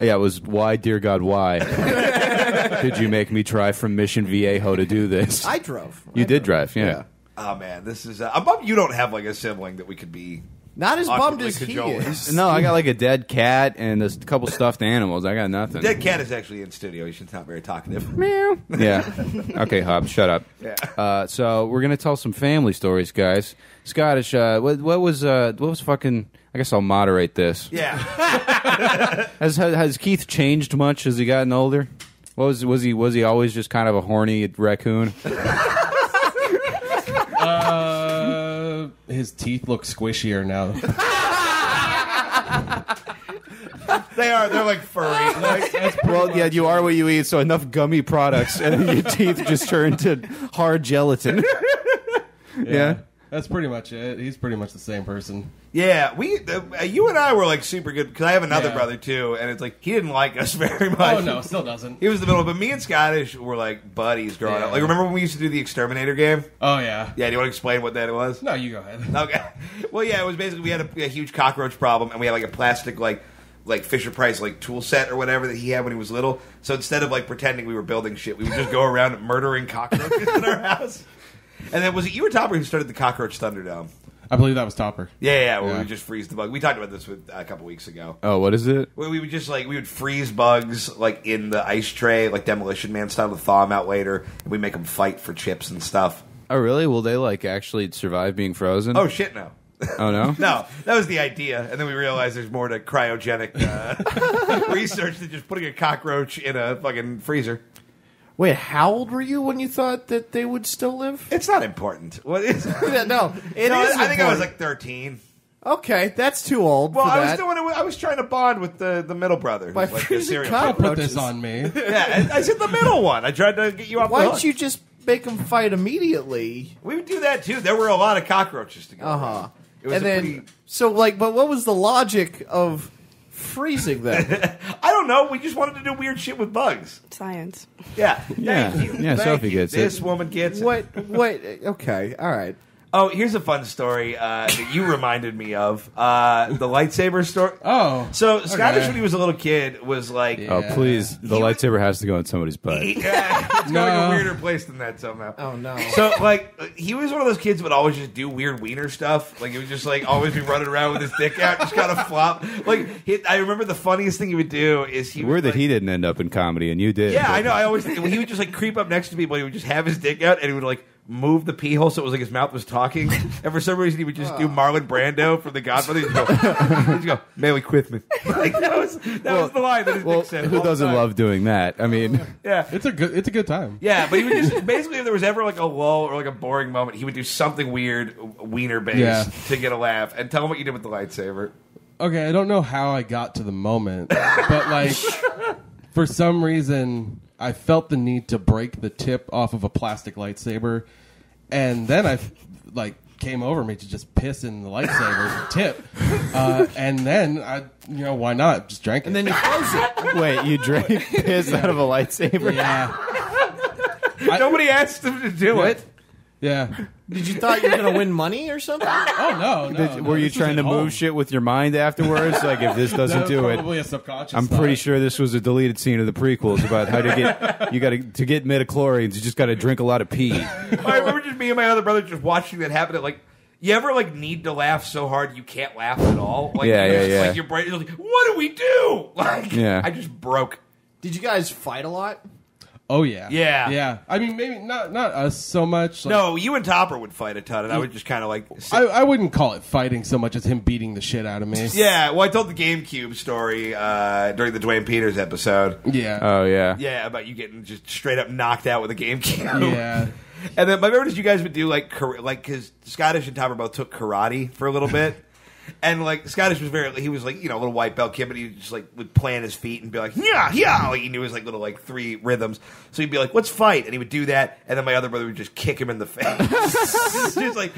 Yeah, it was why, dear God, why <laughs> did you make me drive from Mission Viejo to do this? I drove. you I did drove. drive, yeah. Oh, man, this is. Uh, I'm bummed you don't have like a sibling that we could be. Not as bummed Awkwardly as he cajoling. is. No, I got like a dead cat and a couple stuffed animals. I got nothing. Dead Cat is actually in studio. He's just not very talkative. Meow. Yeah. Okay, Hub, shut up. <laughs> Yeah. Uh, so we're gonna tell some family stories, guys. Scottish. Uh, what, what was uh, what was fucking? I guess I'll moderate this. Yeah. <laughs> <laughs> Has has Keith changed much as he gotten older? What was was he was he always just kind of a horny raccoon? His teeth look squishier now. <laughs> they are. They're like furry. <laughs> Like, well, yeah, you are what you eat. So enough gummy products, and your teeth just turn to hard gelatin. <laughs> yeah. That's pretty much it. He's pretty much the same person. yeah, we, uh, you and I were like super good because I have another Yeah. brother too, and it's like he didn't like us <laughs> very much. Oh no, still doesn't. He was the middle, but me and Scottish were like buddies growing Yeah. up. Like, remember when we used to do the exterminator game? Oh yeah. Yeah, do you want to explain what that was? No, you go ahead. <laughs> Okay. Well, yeah, it was basically we had a, a huge cockroach problem, and we had like a plastic like like Fisher Price like tool set or whatever that he had when he was little. So instead of like pretending we were building shit, we would just go around murdering cockroaches in our <laughs> house. And then was it you or Topper who started the cockroach Thunderdome? I believe that was Topper. Yeah, yeah, where we Yeah. would just freeze the bug. We talked about this with, a couple weeks ago. Oh, what is it? Where we would just like we would freeze bugs like in the ice tray, like Demolition Man style, to thaw them out later, and we make them fight for chips and stuff. Oh, really? Will they like actually survive being frozen? Oh shit, no. oh no. <laughs> No, that was the idea, and then we realized there's more to cryogenic uh, <laughs> research than just putting a cockroach in a fucking freezer. Wait, how old were you when you thought that they would still live? It's not important. What is? <laughs> Yeah, no, it is. no, I think I was important. like 13. okay, that's too old. Well, for I was that. doing it. with- I was trying to bond with the, the middle brother, who's By like the freezing serial cock- killer. Put this on me. <laughs> Yeah, I I said the middle one. I tried to get you off. Why the don't hook. you just make them fight immediately? We would do that too. There were a lot of cockroaches to go. Uh huh. It was And a then, pretty- so like, but what was the logic of freezing them? <laughs> I don't know. We just wanted to do weird shit with bugs. Science. Yeah, Yeah. Thank you. Yeah, Thank Sophie you. gets it. This woman gets it. what? What? Okay, all right. Oh, here's a fun story uh, that you reminded me of. Uh, the lightsaber story. Oh. So Scottish, Okay. when he was a little kid, was like, Yeah. Oh, please! The lightsaber has to go in somebody's butt. <laughs> yeah, it's going No. a weirder place than that somehow. Oh no. So like he was one of those kids that would always just do weird wiener stuff. Like he would just like always be running around with his dick out, just kind of flop. Like he, I remember the funniest thing he would do is he Weird would, that like, he didn't end up in comedy and you did. Yeah, I know. I always think, he would just like creep up next to people. and He would just have his dick out and he would like move the pee hole so it was like his mouth was talking. And for some reason he would just do ah. Marlon Brando from The Godfather. He'd go, <laughs> he'd go Mary Quithman. <laughs> Like that was that was the line that his Well, dick said. who the doesn't time. love doing that? I mean, Yeah. It's a good. It's a good time. Yeah, but he would just basically if there was ever like a lull or like a boring moment, he would do something weird, wiener based, Yeah. to get a laugh. And tell him what you did with the lightsaber. Okay, I don't know how I got to the moment, but like <laughs> for some reason I felt the need to break the tip off of a plastic lightsaber, and then I like came over me to just piss in the lightsaber tip, <laughs> uh, and then I, you know, why not? Just drank it. and then you froze it. <laughs> wait, you drank <laughs> piss out of a lightsaber? yeah, Nobody asked him to do it. yeah. Did you thought you were gonna win money or something? <laughs> Oh no, no. Did- no, were you trying to at move home. shit with your mind afterwards? like, if this <laughs> doesn't do it, probably a subconscious. I'm thought. pretty sure this was a deleted scene of the prequels about how to get you got to to get midichlorians. You just got to drink a lot of pee. I remember just me and my other brother just watching that happen. At like, you ever like need to laugh so hard you can't laugh at all? Like, Yeah, it's yeah, yeah. Like your brain is like, what do we do? <laughs> Like, Yeah. I just broke Did you guys fight a lot? Oh yeah, Yeah. yeah. I mean, maybe not not us so much. Like, No, you and Topper would fight a ton, and I would just kind of like. sit- I, I wouldn't call it fighting so much as him beating the shit out of me. <laughs> yeah, well, I told the GameCube story uh, during the Dwayne Peters episode. yeah, Oh yeah. Yeah, about you getting just straight up knocked out with a GameCube. yeah. <laughs> And then my favorite is you guys would do like like because Scottish and Topper both took karate for a little <laughs> bit. And like Scottish was very, he was like you know a little white belt kid, but he just like would plant his feet and be like yeah yeah, like he knew his like little like three rhythms. So he'd be like, "Let's fight," and he would do that, and then my other brother would just kick him in the face, <laughs> just like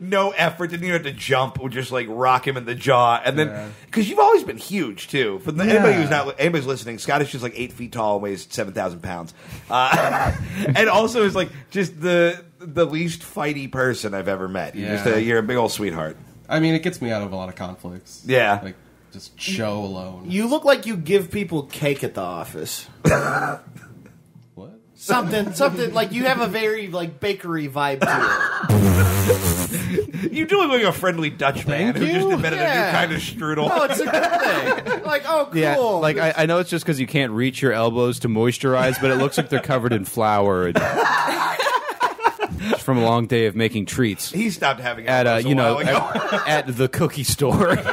no effort, didn't even have to jump, would just like rock him in the jaw, and then because you've always been huge too. For the, anybody who's not anybody's listening, Scottish is like eight feet tall and weighs seven thousand pounds, uh, <laughs> and also is like just the the least fighty person I've ever met. You're just Yeah. a, you're a big old sweetheart. I mean, it gets me out of a lot of conflicts. Yeah. like just show alone. You look like you give people cake at the office. <coughs> what? Something, something like you have a very like bakery vibe to it. <laughs> You do look like a friendly Dutch man who you. just invented a new kind of strudel. Oh, it's a good thing. Like, oh, cool. Yeah, like I, I know it's just because you can't reach your elbows to moisturize, but it looks like they're covered in flour. And It's <laughs> from a long day of making treats he stopped having at uh, a you know while ago. at, at the cookie store. <laughs>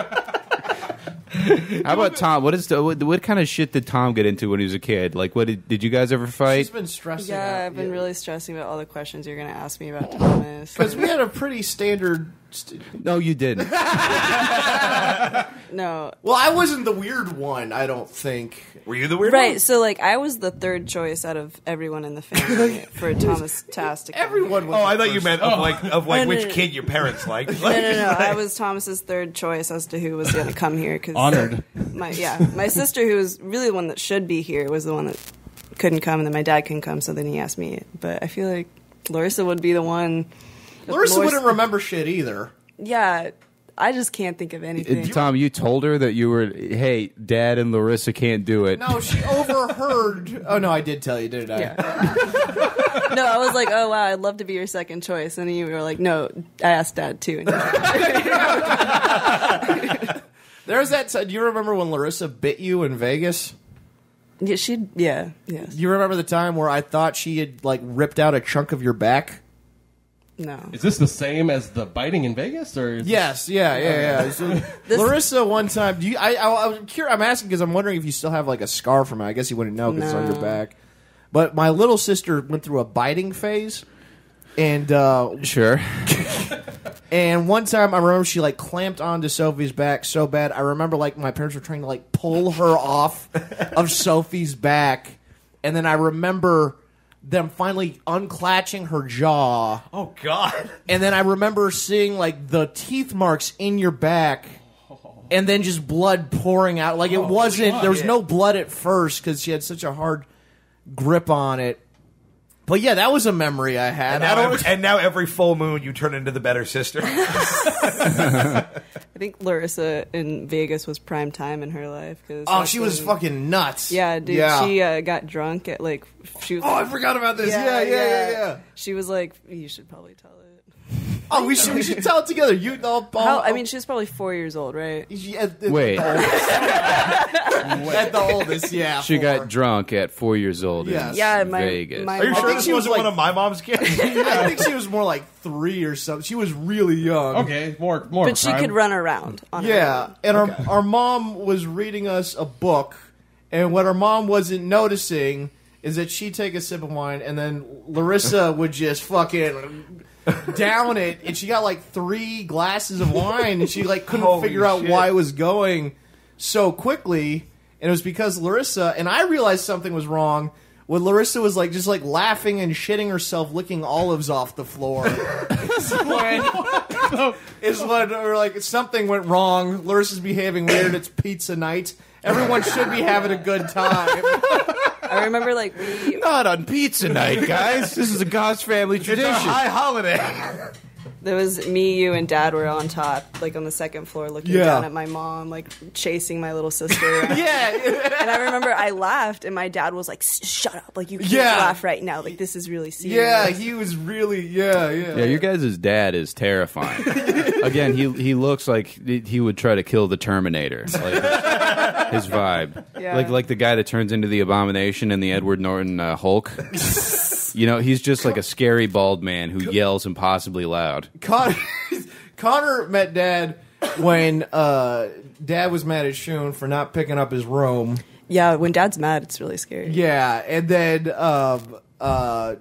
How about Tom? What is the, what, what kind of shit did Tom get into when he was a kid? Like, what did, did you guys ever She's fight? been stressing. Yeah, I've been really stressing about all the questions you're going to ask me about Thomas. <laughs> because we had a pretty standard. St- No, you didn't. <laughs> no. well, I wasn't the weird one. I don't think. Were you the weird Right, one? Right. So like I was the third choice out of everyone in the family <laughs> for Thomas Tass to come Everyone was. Oh, I the thought you meant of oh. like of like No, no, which no. kid your parents liked. <laughs> No, no, no. I was Thomas's third choice as to who was going to come here. Cause Honored. My yeah, my sister, who was really the one that should be here, was the one that couldn't come, and then my dad couldn't come. So then he asked me. But I feel like Larissa would be the one. Larissa More- wouldn't remember shit either. Yeah, I just can't think of anything. Uh, Tom, you told her that you were. Hey, Dad and Larissa can't do it. No, she <laughs> overheard. Oh no, I did tell you, didn't I? Yeah. <laughs> no, I was like, oh wow, I'd love to be your second choice, and you were like, no, I asked dad too. And he was like, <laughs> There's that. Do you remember when Larissa bit you in Vegas? yeah, she, yeah, yes, You remember the time where I thought she had like ripped out a chunk of your back? No. Is this the same as the biting in Vegas, or is Yes, yeah, yeah, yeah. So, <laughs> This- Larissa, one time, do you? I, I, I was curious. I'm asking because I'm wondering if you still have like a scar from it. I guess you wouldn't know because it's on your No. back. But my little sister went through a biting phase, and uh, Sure. <laughs> and one time I remember she like clamped onto Sophie's back so bad. I remember like my parents were trying to like pull her off of Sophie's back, and then I remember them finally unclatching her jaw. oh God. And then I remember seeing like the teeth marks in your back, and then just blood pouring out. Like it oh, wasn't. There was no blood at first because she had such a hard grip on it. But yeah, that was a memory I had. And now, don't. every, and now every full moon you turn into the better sister. <laughs> <laughs> I think Larissa in Vegas was prime time in her life. Cause oh, she was when- fucking nuts. Yeah, dude. Yeah. She uh, got drunk at like she was. oh, I forgot about this. Yeah, yeah, yeah, yeah. She was like, you should probably tell it. Oh, we should we should tell it together. You all. all How, I oh. mean, she was probably four years old, right? Yeah, at the- Wait. <laughs> at the oldest, yeah. <laughs> She four. got drunk at four years old Yes. in Yeah, my Vegas. my Are you mom- sure think this she was wasn't like- one of my mom's kids? <laughs> I think she was more like three or something. She was really young. okay? More, more. but she could run around. On her Yeah, own. and our our mom was reading us a book, and what our mom wasn't noticing is that she'd take a sip of wine, and then Larissa would just fucking <laughs> down it, and she got like three glasses of wine, and she like couldn't Holy figure out shit. why it was going so quickly, and it was because Larissa and I realized something was wrong. When Larissa was like just like laughing and shitting herself, licking olives off the floor. is <laughs> <laughs> when, is when or like something went wrong. Larissa's behaving weird. It's pizza night. Everyone should be having a good time. I remember like we Not on pizza night, guys. This is a God's family it's a tradition. high holiday. There was me, you, and dad were on top, like on the second floor, looking Yeah. down at my mom, like chasing my little sister. <laughs> Yeah. And I remember I laughed, and my dad was like, "Shut up! Like you can't Yeah. laugh right now. Like this is really serious." yeah, he was really yeah, yeah. Yeah, your guys' dad is terrifying. <laughs> Again, he he looks like he would try to kill the Terminator. Like his vibe, Yeah. like like the guy that turns into the Abomination in the Edward Norton uh, Hulk. <laughs> You know, he's just like a scary bald man who yells impossibly loud. Connor, <laughs> Connor met Dad when uh, Dad was mad at Shun for not picking up his room. Yeah, when dad's mad, it's really scary. Yeah, and then um, uh,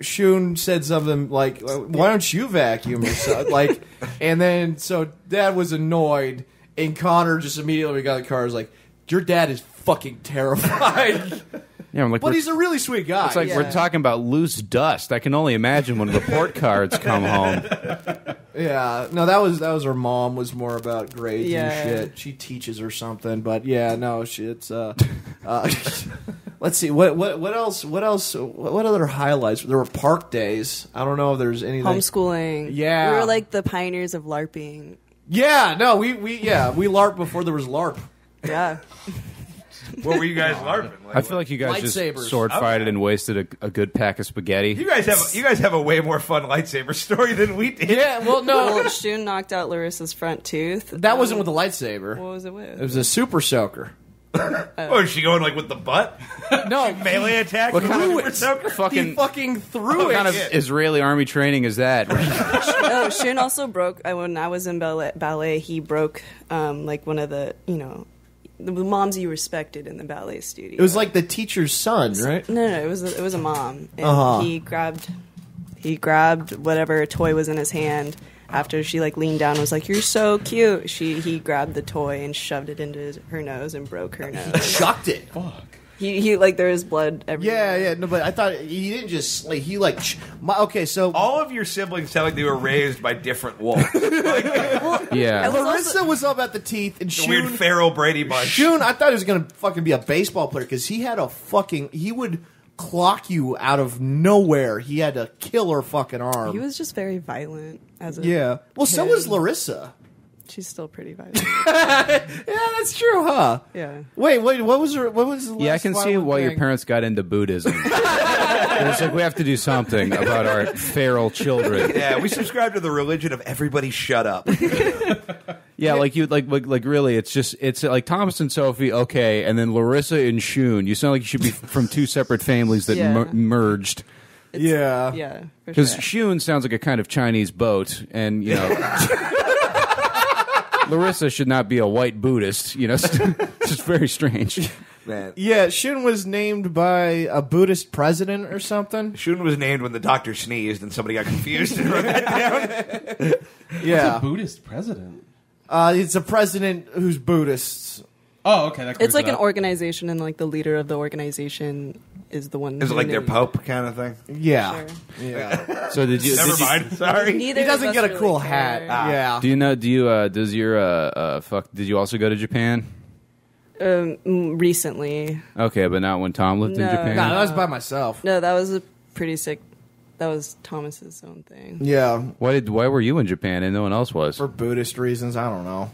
Shun said something like, "Why don't you vacuum yourself?" <laughs> like, and then so Dad was annoyed, and Connor just immediately got in the car. Was like, "Your dad is fucking terrified," <laughs> Yeah, I'm like, but we're, he's a really sweet guy. it's like Yeah. we're talking about loose dust. I can only imagine when report <laughs> cards come home. Yeah, no, that was that was her mom was more about grades Yeah. and shit. She teaches or something, but yeah, no, she, it's uh, uh <laughs> let's see what what what else what else what, what other highlights? There were park days. I don't know if there's anything. Homeschooling. Yeah. we were like the pioneers of LARPing. Yeah, no, we we yeah we larp before there was larp. Yeah, <laughs> What were you guys larping? Like, I feel like you guys Lightsabers. just sword fighted and wasted a, a good pack of spaghetti. you guys have you guys have a way more fun lightsaber story than we did. Yeah, well, no, <laughs> well, Shun knocked out Larissa's front tooth. that wasn't with the lightsaber. What was it with? It was a super soaker. Oh, is she going like with the butt? <laughs> No, Melee attack? What kind Super of soaker? he fucking fucking threw what it. kind of shit. Israeli army training is that? <laughs> oh, Shun also broke uh, when I was in ballet. ballet he broke um, like one of the you know the moms you respected in the ballet studio. It was like the teacher's son, right? no, no, it was a, it was a mom, and Uh-huh. he grabbed he grabbed whatever toy was in his hand. After she like leaned down and was like, "You're so cute," she he grabbed the toy and shoved it into his, her nose and broke her nose. Chucked it. He, he like there is blood everywhere. Yeah, yeah, no, but I thought he didn't just like he like ch- my, okay, so All of your siblings sound like they were raised by different wolves. <laughs> <laughs> yeah. was Larissa was up at the teeth and The weird Shun. feral Brady bunch. Shun, I thought he was gonna fucking be a baseball player because he had a fucking he would clock you out of nowhere. He had a killer fucking arm. He was just very violent as a yeah. Well, so kid. was Larissa. She's still pretty <laughs> vibrant. Yeah, that's true, huh? yeah. Wait, wait. What was her? What was the Yeah, I can see why your parents got into Buddhism. <laughs> it's like we have to do something about our feral children. Yeah, we subscribe to the religion of everybody shut up. <laughs> Yeah, like you, like, like, like, really, it's just, it's like Thomas and Sophie, okay, and then Larissa and Shun. You sound like you should be from two separate families that Yeah. mer- merged. Yeah. Yeah. for Because sure. Shun sounds like a kind of Chinese boat, and you know, Larissa should not be a white Buddhist. You know, <laughs> it's just very strange. Man. Yeah, Shun was named by a Buddhist president or something. Shun was named when the doctor sneezed and somebody got confused and <laughs> wrote that down. <laughs> Yeah, Buddhist president. uh, it's a president who's Buddhist. Oh, okay. That it's like it an organization, and like the leader of the organization is the one. Is it like their pope kind of thing? Yeah, Sure. yeah. <laughs> So did you? Never did you- mind. Sorry. Neither he doesn't get a really cool care. hat. yeah. Do you know? Do you? Uh, does your uh, uh, fuck? Did you also go to Japan? Um, mm, recently, Okay, but not when Tom lived in No. Japan. Nah, that was by myself. no, that was a pretty sick. That was Thomas's own thing. Yeah, Why did? Why were you in Japan and no one else was? for Buddhist reasons. I don't know.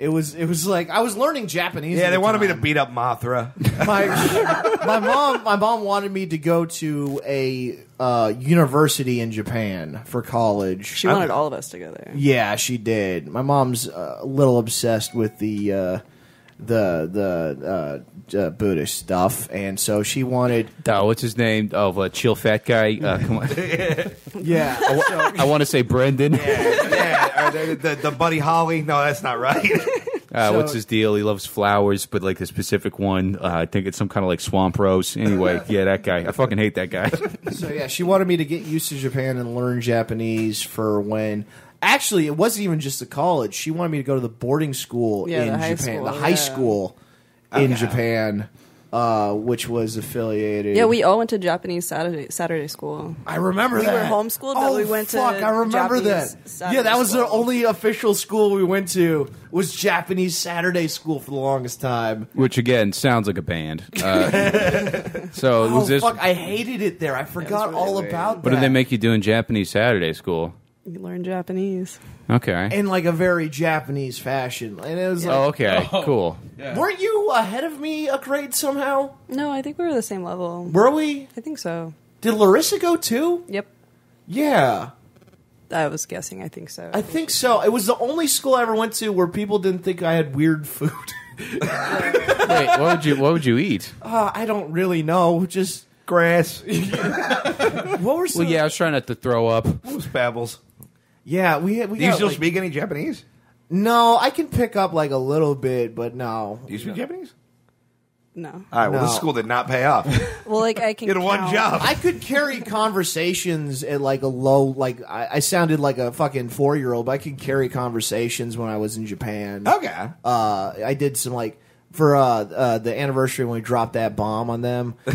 It was it was like I was learning Japanese. Yeah, at they the wanted me to time. beat up Mothra. <laughs> my my mom my mom wanted me to go to a uh, university in Japan for college. She wanted all of us to go there. Yeah, she did. My mom's uh, a little obsessed with the uh, the the uh, uh, Buddhist stuff, and so she wanted. Oh, what's his name? Oh, uh, chill fat guy. Uh, come on. <laughs> Yeah, I want to say Brendan. yeah, or the, the, the Buddy Holly. No, that's not right. <laughs> Uh, So- what's his deal? He loves flowers, but like the specific one. Uh, I think it's some kind of like swamp rose. Anyway, <laughs> yeah, that guy. I fucking hate that guy. so yeah, she wanted me to get used to Japan and learn Japanese for when. Actually, it wasn't even just the college. She wanted me to go to the boarding school Yeah, in the high Japan, school, the high yeah. school in Japan, uh, which was affiliated. Yeah, we all went to Japanese Saturday Saturday school. I remember We were homeschooled, but oh, we went to fuck, I remember Japanese that. Saturday yeah, that was the school. only official school we went to was Japanese Saturday school for the longest time. Which again sounds like a band. Uh, <laughs> so Oh was this? fuck, I hated it there. I forgot really all weird. about that. what did they make you do in Japanese Saturday school? You learn Japanese. Okay. in like a very Japanese fashion, and it was like, oh, okay. <laughs> Oh. Cool. Yeah. weren't you ahead of me a grade somehow? No, I think we were the same level. Were we? I think so. Did Larissa go too? Yep. Yeah, I was guessing. I think so. I think so. It was the only school I ever went to where people didn't think I had weird food. <laughs> Wait, what would you what would you eat? Uh, I don't really know. Just Grass. <laughs> what were some? Well, yeah, I was trying not to throw up. Those babbles. Yeah. We. We Do you got, still like- speak any Japanese? No, I can pick up like a little bit, but no. Do you speak Japanese? no. All right. Well, this school did not pay off. <laughs> Well, like I can. Get a one job. I could carry conversations at like a low, like I, I sounded like a fucking four year old, but I could carry conversations when I was in Japan. Okay. Uh, I did some like for uh, uh, the anniversary when we dropped that bomb on them. <laughs> Uh,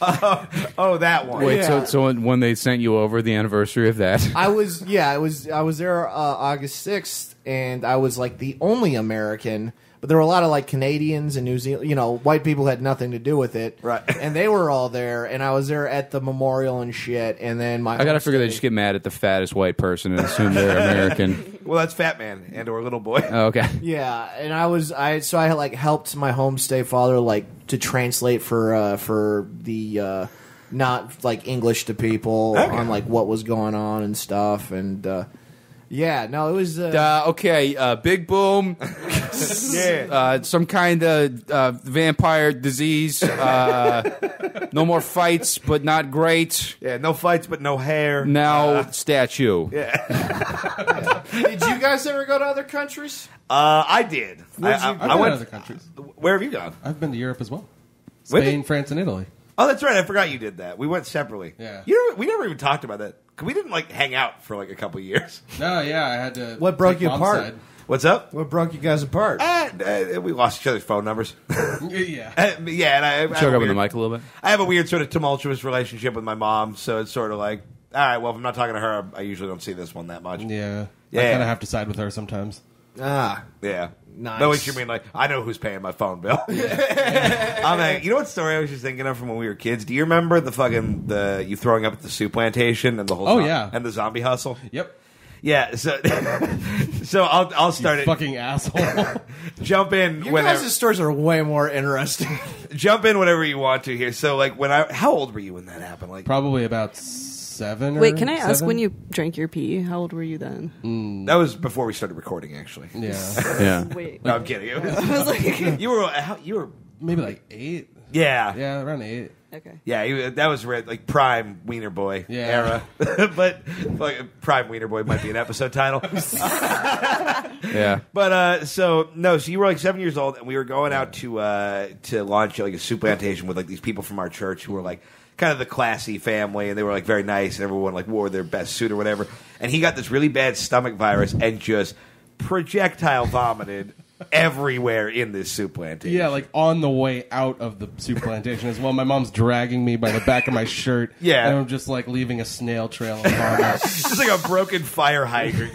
I, <laughs> Oh, that one. Wait, so Yeah. so when- when they sent you over the anniversary of that? I was yeah, I was I was there uh, August sixth, and I was like the only American. But there were a lot of like Canadians and New Zealand, you know, white people had nothing to do with it, Right. <laughs> And they were all there, and I was there at the memorial and shit. And then my I gotta figure they just get mad at the fattest white person and assume they're <laughs> American. Well, that's Fat Man and or Little Boy. Oh, okay. <laughs> Yeah, and I was I so I like helped my homestay father like to translate for uh for the uh not like English to people Okay. on like what was going on and stuff and uh yeah, no, it was uh, Uh, okay, uh, big boom. <laughs> <laughs> yeah. Uh, some kind of uh, vampire disease. Uh, no more fights, but not great. yeah. No fights, but no hair. Now statue. <laughs> Yeah. Did you guys ever go to other countries? Uh, I did. I, you I. I've I been went. to other countries. Where have you gone? I've been to Europe as well. Spain, did- France, and Italy. Oh, that's right. I forgot you did that. We went separately. Yeah. You never, we never even talked about that. 'Cause We didn't like hang out for like a couple years. <laughs> No, yeah, I had to. What broke take you mom's apart? side. What's up? What broke you guys apart? Uh, uh, we lost each other's phone numbers. <laughs> yeah. Uh, yeah, and I, I, have Choke a up in the weird- mic a little bit. I have a weird sort of tumultuous relationship with my mom, so it's sort of like, all right, well, if I'm not talking to her, I usually don't see this one that much. Yeah. Yeah. I kind of have to side with her sometimes. Ah, Yeah. Nice. No, what you mean, like, I know who's paying my phone bill. <laughs> <laughs> I'm like, you know what story I was just thinking of from when we were kids? Do you remember the fucking, the, you throwing up at the soup plantation and the whole, Oh, zo- yeah. and the zombie hustle? Yep. Yeah, so, <laughs> so I'll, I'll start it. Fucking asshole. Jump in your whenever, guys' stories are way more interesting. jump in whenever you want to here. So, like, when I, how old were you when that happened? Like, Probably about seven. Wait, can I ask seven? when you drank your pee? How old were you then? that was before we started recording, actually. Yeah. <laughs> <laughs> Yeah. Wait. No, I'm kidding. <laughs> I was like, you were, how, you were, Maybe like eight. yeah. Yeah, around eight. okay. Yeah, he, that was re- like prime Wiener Boy Yeah. era. but like, prime Wiener Boy might be an episode title. Yeah. but uh, so no, so you were like seven years old, and we were going out to uh, to launch like a soup plantation with like these people from our church who were like kind of the classy family, and they were like very nice, and everyone like wore their best suit or whatever. And he got this really bad stomach virus and just projectile vomited everywhere in this soup plantation. Yeah, like on the way out of the soup plantation as well. My mom's dragging me by the back of my shirt. Yeah. And I'm just like leaving a snail trail of vomit. <laughs> just like a broken fire hydrant.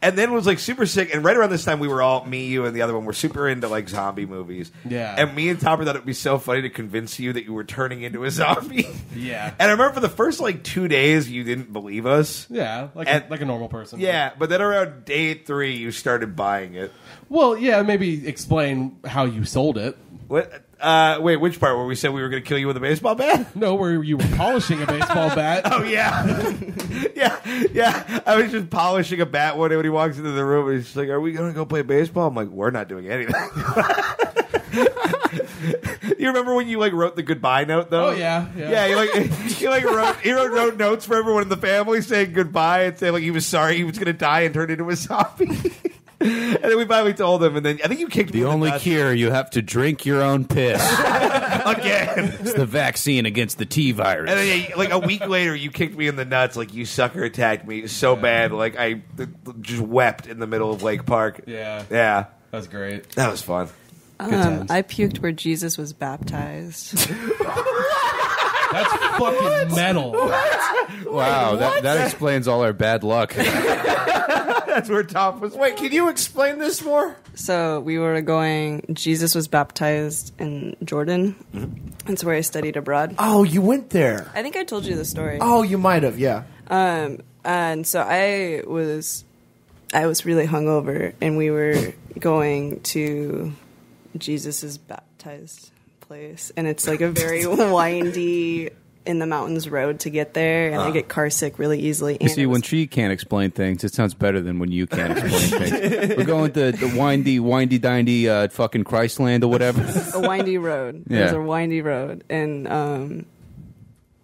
And then it was like super sick. And right around this time, we were all me, you, and the other one were super into like zombie movies. Yeah. And me and Topper thought it'd be so funny to convince you that you were turning into a <laughs> zombie. Yeah. And I remember for the first like two days, you didn't believe us. yeah, like And- a, like a normal person. Yeah, but then around day three, you started buying it. Well, yeah, maybe explain how you sold it. What? Uh, wait, which part where we said we were going to kill you with a baseball bat? <laughs> No, where you were polishing a baseball <laughs> bat. Oh yeah, <laughs> yeah, yeah. I was just polishing a bat one day when he walks into the room, and he's just like, "Are we going to go play baseball?" I'm like, "We're not doing anything." <laughs> you remember when you like wrote the goodbye note though? Oh, yeah, yeah. yeah. You like <laughs> you like wrote he wrote, wrote notes for everyone in the family saying goodbye and saying like he was sorry he was going to die and turn into a zombie. <laughs> and then we finally told him, and then I think you kicked me The in only nuts cure you have to drink your own piss. again. it's the vaccine against the T virus. And then, yeah, like a week later, you kicked me in the nuts, like you sucker attacked me so bad, like I th- th- just wept in the middle of Lake Park. Yeah. yeah, That was great. that was fun. Um. I puked where Jesus was baptized. <laughs> That's fucking metal. wow, that, that explains all our bad luck. <laughs> That's where Top was. Wait, can you explain this more? So we were going. Jesus was baptized in Jordan. That's where I studied abroad. Oh, you went there. I think I told you the story. Oh, you might have. Yeah. Um, and so I was, I was really hungover, and we were going to Jesus's baptized place, and it's like a very <laughs> windy in the mountains road to get there, and I get car sick really easily. You see, when she can't explain things, it sounds better than when you can't explain <laughs> things. We're going to the windy, windy, dindy, uh, fucking Christland or whatever. a windy road. Yeah. a windy road, and um,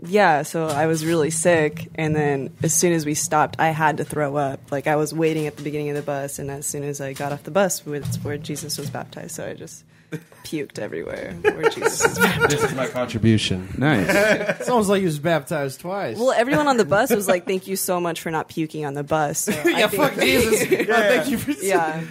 yeah. So I was really sick, and then as soon as we stopped, I had to throw up. Like I was waiting at the beginning of the bus, and as soon as I got off the bus, it's where Jesus was baptized. So I just <laughs> puked everywhere where Jesus was baptized. This is my contribution. nice. <laughs> It's almost like he was baptized twice. Well, everyone on the bus was like, "Thank you so <laughs> much for not puking on the bus." So yeah, fuck Jesus. Uh, thank you for Yeah,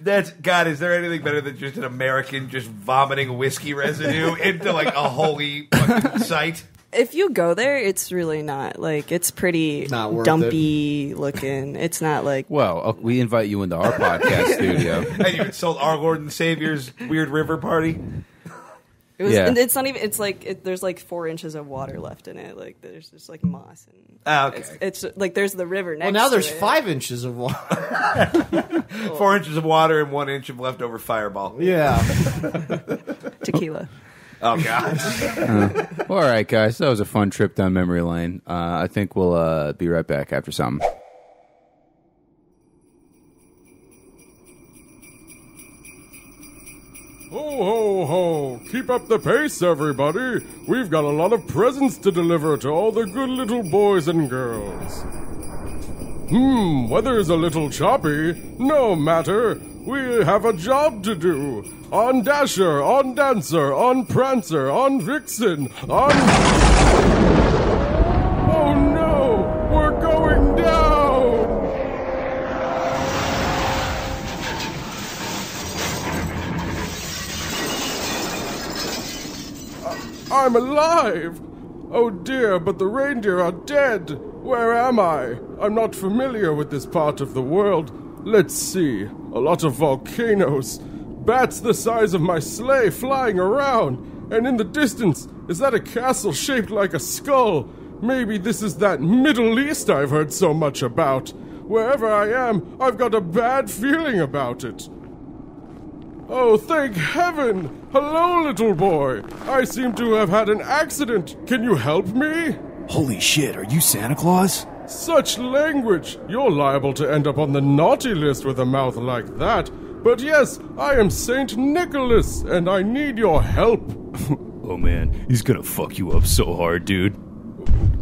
That's God. Is there anything better than just an American just vomiting whiskey residue into like a holy fucking site? If you go there, it's really not like it's pretty Not worth dumpy looking. It's not like Well, uh, we invite you into our podcast studio. <laughs> And you insult our Lord and Savior's weird river party. It was, Yeah. and it's not even. It's like it, there's like four inches of water left in it. Like there's just like moss and. Ah, okay. It's, it's like there's the river next. Well, now to there's it. five inches of water. <laughs> Four inches of water and one inch of leftover fireball. Yeah. <laughs> tequila. Oh God. <laughs> All right, guys, that was a fun trip down memory lane. Uh, I think we'll uh, be right back after something. Ho, ho, ho! Keep up the pace, everybody! We've got a lot of presents to deliver to all the good little boys and girls. Hmm, weather's a little choppy. No matter. We have a job to do. On Dasher, on Dancer, on Prancer, on Vixen, on. Oh no! We're going down! I'm alive! Oh dear, but the reindeer are dead! Where am I? I'm not familiar with this part of the world. Let's see. A lot of volcanoes. Bats the size of my sleigh flying around. And in the distance, is that a castle shaped like a skull? Maybe this is that Middle East I've heard so much about. Wherever I am, I've got a bad feeling about it. Oh, thank heaven! Hello, little boy. I seem to have had an accident. Can you help me? Holy shit, are you Santa Claus? Such language! You're liable to end up on the naughty list with a mouth like that. But yes, I am Saint Nicholas, and I need your help. <laughs> Oh man, he's gonna fuck you up so hard, dude.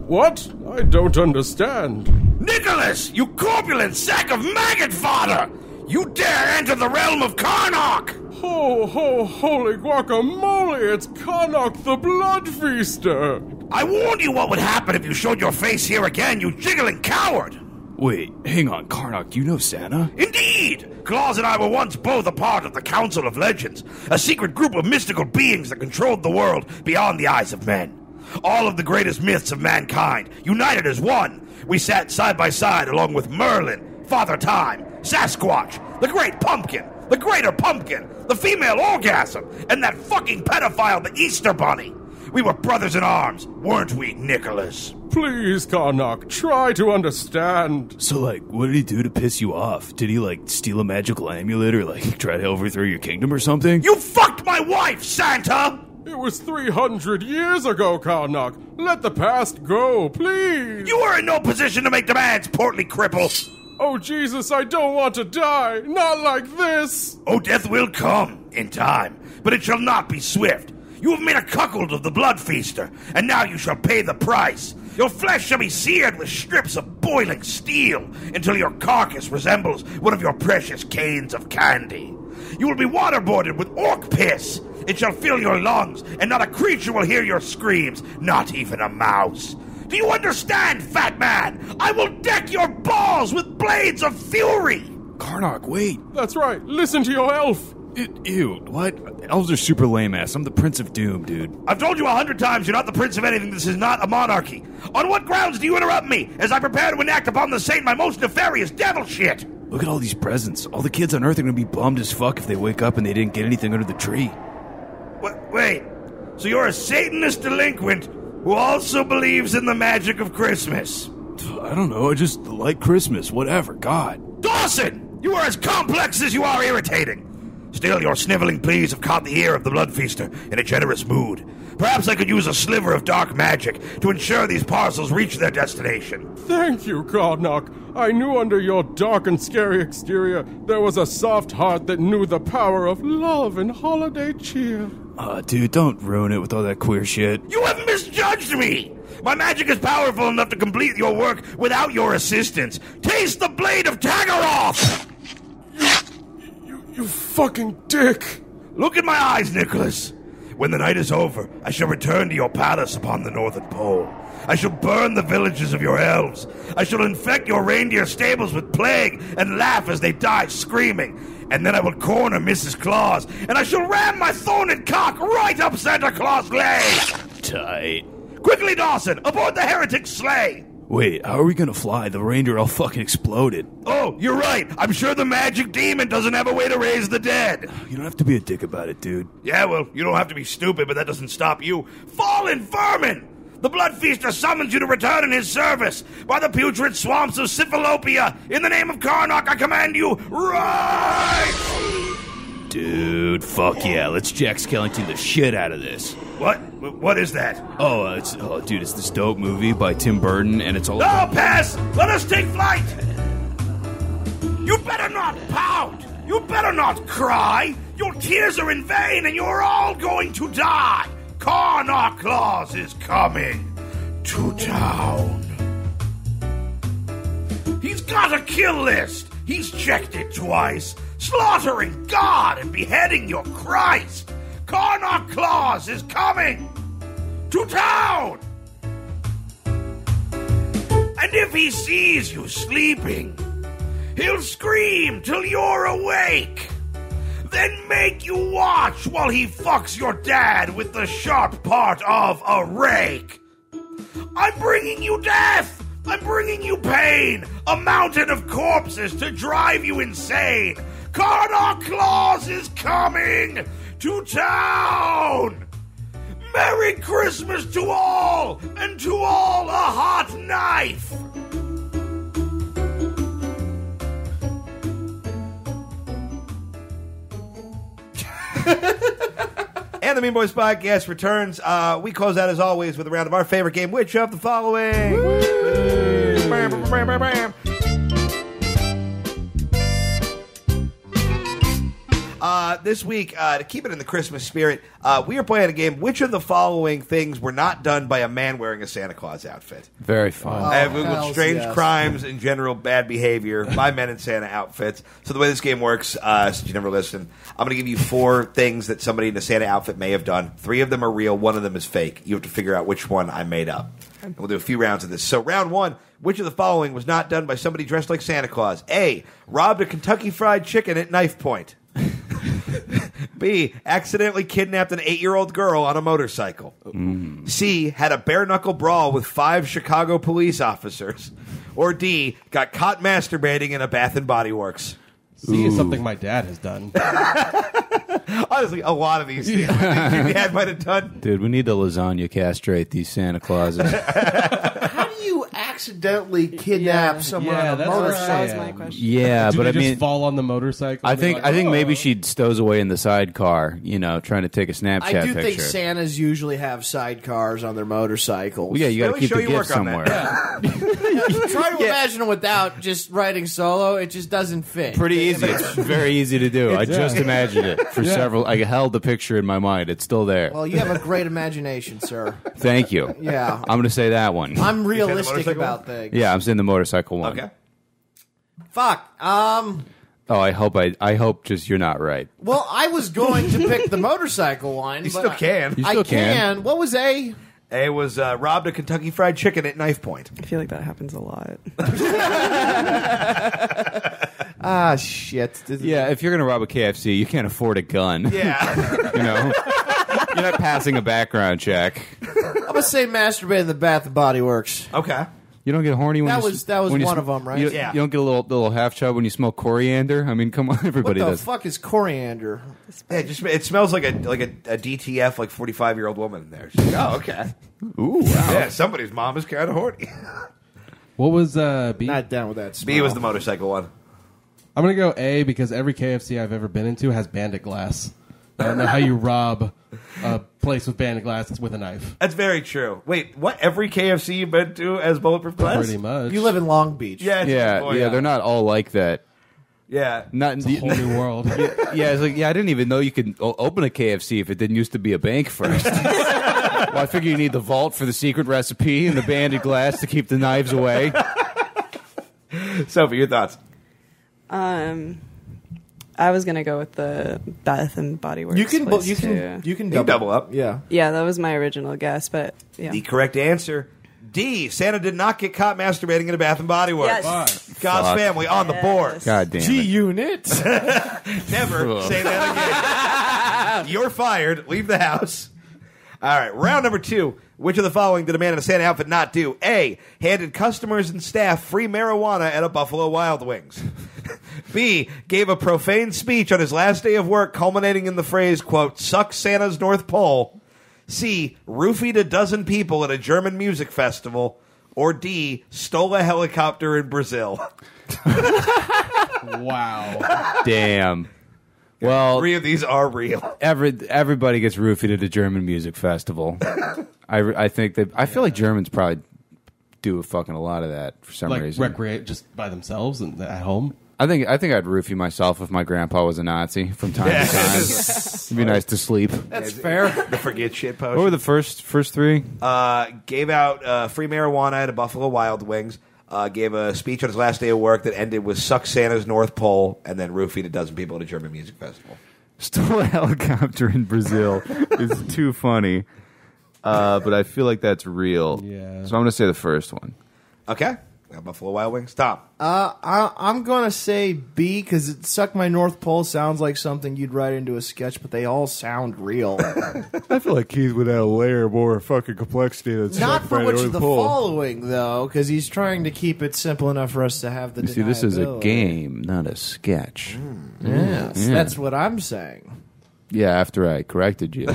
What? I don't understand. Nicholas, you corpulent sack of maggot fodder! You dare enter the realm of Karnak! Ho, ho, holy guacamole! It's Karnak the Blood Feaster! I warned you what would happen if you showed your face here again, you jiggling coward! Wait, hang on, Karnak, you know Santa? Indeed! Claus and I were once both a part of the Council of Legends, a secret group of mystical beings that controlled the world beyond the eyes of men. All of the greatest myths of mankind, united as one. We sat side by side along with Merlin, Father Time, Sasquatch, the Great Pumpkin, the Greater Pumpkin, the Female Orgasm, and that fucking pedophile, the Easter Bunny. We were brothers in arms, weren't we, Nicholas? Please, Karnak, try to understand. So, like, what did he do to piss you off? Did he, like, steal a magical amulet or, like, <laughs> try to overthrow your kingdom or something? You fucked my wife, Santa! It was 300 years ago, Karnak. Let the past go, please. You are in no position to make demands, portly cripple. Oh, Jesus, I don't want to die. Not like this. Oh, death will come in time, but it shall not be swift. You have made a cuckold of the blood feaster, and now you shall pay the price. Your flesh shall be seared with strips of boiling steel until your carcass resembles one of your precious canes of candy. You will be waterboarded with orc piss. It shall fill your lungs, and not a creature will hear your screams, not even a mouse. Do you understand, fat man? I will deck your balls with blades of fury. Karnak, wait. That's right. Listen to your elf. It, ew, what? Elves are super lame ass. I'm the Prince of Doom, dude. I've told you a hundred times you're not the prince of anything. This is not a monarchy. On what grounds do you interrupt me as I prepare to enact upon the saint my most nefarious devil shit? Look at all these presents. All the kids on Earth are gonna be bummed as fuck if they wake up and they didn't get anything under the tree. Wait, wait. So you're a Satanist delinquent who also believes in the magic of Christmas? I don't know. I just like Christmas. Whatever. God. Dawson! You are as complex as you are irritating. Still, your sniveling pleas have caught the ear of the Bloodfeaster in a generous mood. Perhaps I could use a sliver of dark magic to ensure these parcels reach their destination. Thank you, Karnak. I knew under your dark and scary exterior there was a soft heart that knew the power of love and holiday cheer. Uh, dude, don't ruin it with all that queer shit. You have misjudged me! My magic is powerful enough to complete your work without your assistance. Taste the blade of Tagaroth! You fucking dick! Look in my eyes, Nicholas. When the night is over, I shall return to your palace upon the northern pole. I shall burn the villages of your elves. I shall infect your reindeer stables with plague and laugh as they die screaming. And then I will corner Mrs. Claus, and I shall ram my thorned cock right up Santa Claus' leg. Tight. Quickly, Dawson, aboard the heretic sleigh. Wait, how are we gonna fly? The reindeer all fucking exploded. Oh, you're right. I'm sure the magic demon doesn't have a way to raise the dead. You don't have to be a dick about it, dude. Yeah, well, you don't have to be stupid, but that doesn't stop you. Fallen vermin! The Blood Feaster summons you to return in his service. By the putrid swamps of Syphilopia, in the name of Karnak, I command you, rise! Dude, fuck yeah. Let's Jack Skellington the shit out of this. What? What is that? Oh, uh, it's oh, dude, it's this dope movie by Tim Burton, and it's all. No, pass! Let us take flight! You better not pout! You better not cry! Your tears are in vain, and you're all going to die! Karnak Claus is coming to town. He's got a kill list! He's checked it twice, slaughtering God and beheading your Christ! Karnak Claus is coming to town! And if he sees you sleeping, he'll scream till you're awake. Then make you watch while he fucks your dad with the sharp part of a rake. I'm bringing you death! I'm bringing you pain! A mountain of corpses to drive you insane! Karnak Claus is coming to town! Merry Christmas to all, and to all a hot knife! <laughs> And the Mean Boys podcast returns. Uh, we close out as always with a round of our favorite game, which of the following? Bam, bam, bam, bam, bam. Uh, this week, uh, to keep it in the Christmas spirit, uh, we are playing a game. Which of the following things were not done by a man wearing a Santa Claus outfit? Very fun. I have Googled strange yes. crimes and general bad behavior by men in Santa outfits. So the way this game works, uh, since you never listen, I'm going to give you four things that somebody in a Santa outfit may have done. Three of them are real. One of them is fake. You have to figure out which one I made up. And we'll do a few rounds of this. So round one, which of the following was not done by somebody dressed like Santa Claus? A. Robbed a Kentucky Fried Chicken at knife point. <laughs> B. Accidentally kidnapped an eight year old girl on a motorcycle. C. Had a bare knuckle brawl with five Chicago police officers. Or D. Got caught masturbating in a Bath and Body Works. See, is something my dad has done. <laughs> Honestly, a lot of these things <laughs> your dad might have done. Dude, we need to lasagna castrate these Santa Clauses. How do you accidentally kidnap Yeah. someone Yeah, on a that's what motorcycle? That was Yeah. my question. yeah, Do but they I just mean, fall on the motorcycle? I and be think like, I think maybe "Oh." she stows away in the sidecar, you know, trying to take a Snapchat I do picture. think Santas usually have sidecars on their motorcycles. well, yeah, you got to keep show the your gift work on that. somewhere. <laughs> Try to imagine it without just writing solo. It just doesn't fit. Pretty easy. It's <laughs> very easy to do. I just yeah. imagined it for several. I held the picture in my mind. It's still there. Well, you have a great imagination, sir. Thank you. Yeah. I'm going to say that one. I'm realistic motorcycle about things. yeah, I'm saying the motorcycle one. Okay. Fuck. Um. Oh, I hope I. I hope just you're not right. Well, I was going to pick the <laughs> motorcycle one. You but still I- can. You I still can. can. What was A? A was uh, robbed a Kentucky Fried Chicken at knife point. I feel like that happens a lot. <laughs> Ah, shit. Yeah, if you're going to rob a KFC, you can't afford a gun. Yeah. <laughs> You know, you're not passing a background check. I'm gonna say masturbate in the Bath and Body Works. okay. You don't get horny when That you, was- that was when you one sm- of 'em, right? You, Yeah. you don't get a little little half chub when you smell coriander. I mean, come on, <laughs> What everybody the does. fuck is coriander? Yeah, it just it smells like a like a, a DTF like forty five year old woman in there. She's like, oh, okay. Ooh, wow. Yeah, somebody's mom is kind of horny. <laughs> What was uh, B? Not down with that. Smell. B was the motorcycle one. I'm gonna go A because every KFC I've ever been into has bandit glass. I don't know how you rob a place with banded glass with a knife. That's very true. Wait, what? Every KFC you've been to has bulletproof glass? Pretty much. You live in Long Beach. Yeah, it's Yeah, yeah, they're not all like that. Yeah, Not It's a whole new world. <laughs> yeah, it's like yeah, I didn't even know you could o- open a KFC if it didn't used to be a bank first. <laughs> well, I figure you need the vault for the secret recipe and the banded glass to keep the knives away. <laughs> Sophie, your thoughts? Um, I was gonna go with the Bath and Body Works. You can. place, You can. too. You can You double, double up. Yeah. Yeah, that was my original guess, but yeah. The correct answer. D. Santa did not get caught masturbating in a Bath and Body Works. Yes. God's Fuck. family on the board. Yes. God damn G it! unit. <laughs> Never say that again. You're fired. Leave the house. All right, round number two. Which of the following did a man in a Santa outfit not do? A. Handed customers and staff free marijuana at a Buffalo Wild Wings. B. Gave a profane speech on his last day of work, culminating in the phrase, quote, suck Santa's North Pole. C. Roofied a dozen people at a German music festival. Or D. Stole a helicopter in Brazil. <laughs> wow. Damn. <laughs> Well, Three of these are real. every everybody gets roofied at a German music festival. <laughs> I, I think that I feel like Germans probably do a fucking a lot of that for some Like reason. recreate just by themselves and at home. I think I think I'd roofie myself if my grandpa was a Nazi from time Yeah. to time. <laughs> It'd be nice to sleep. That's fair. The forget shit potion. What were the first first three? uh, gave out uh, free marijuana at a Buffalo Wild Wings. Uh, gave a speech on his last day of work that ended with "Suck Santa's North Pole," and then roofied a dozen people at a German music festival. Stole a <laughs> helicopter in Brazil is too funny. Uh, but I feel like that's real. Yeah. So I'm gonna say the first one. Okay, Got Buffalo Wild Wings. Stop. Uh, I, I'm gonna say B because it "Suck My North Pole" sounds like something you'd write into a sketch, but they all sound real. <laughs> I feel like Keith would add a layer more fucking complexity than Not for which of the following, though, because he's trying to keep it simple enough for us to have the. You see, this is a deniability. game, not a sketch. Yes, Yeah. that's what I'm saying. Yeah, after I corrected you. <laughs>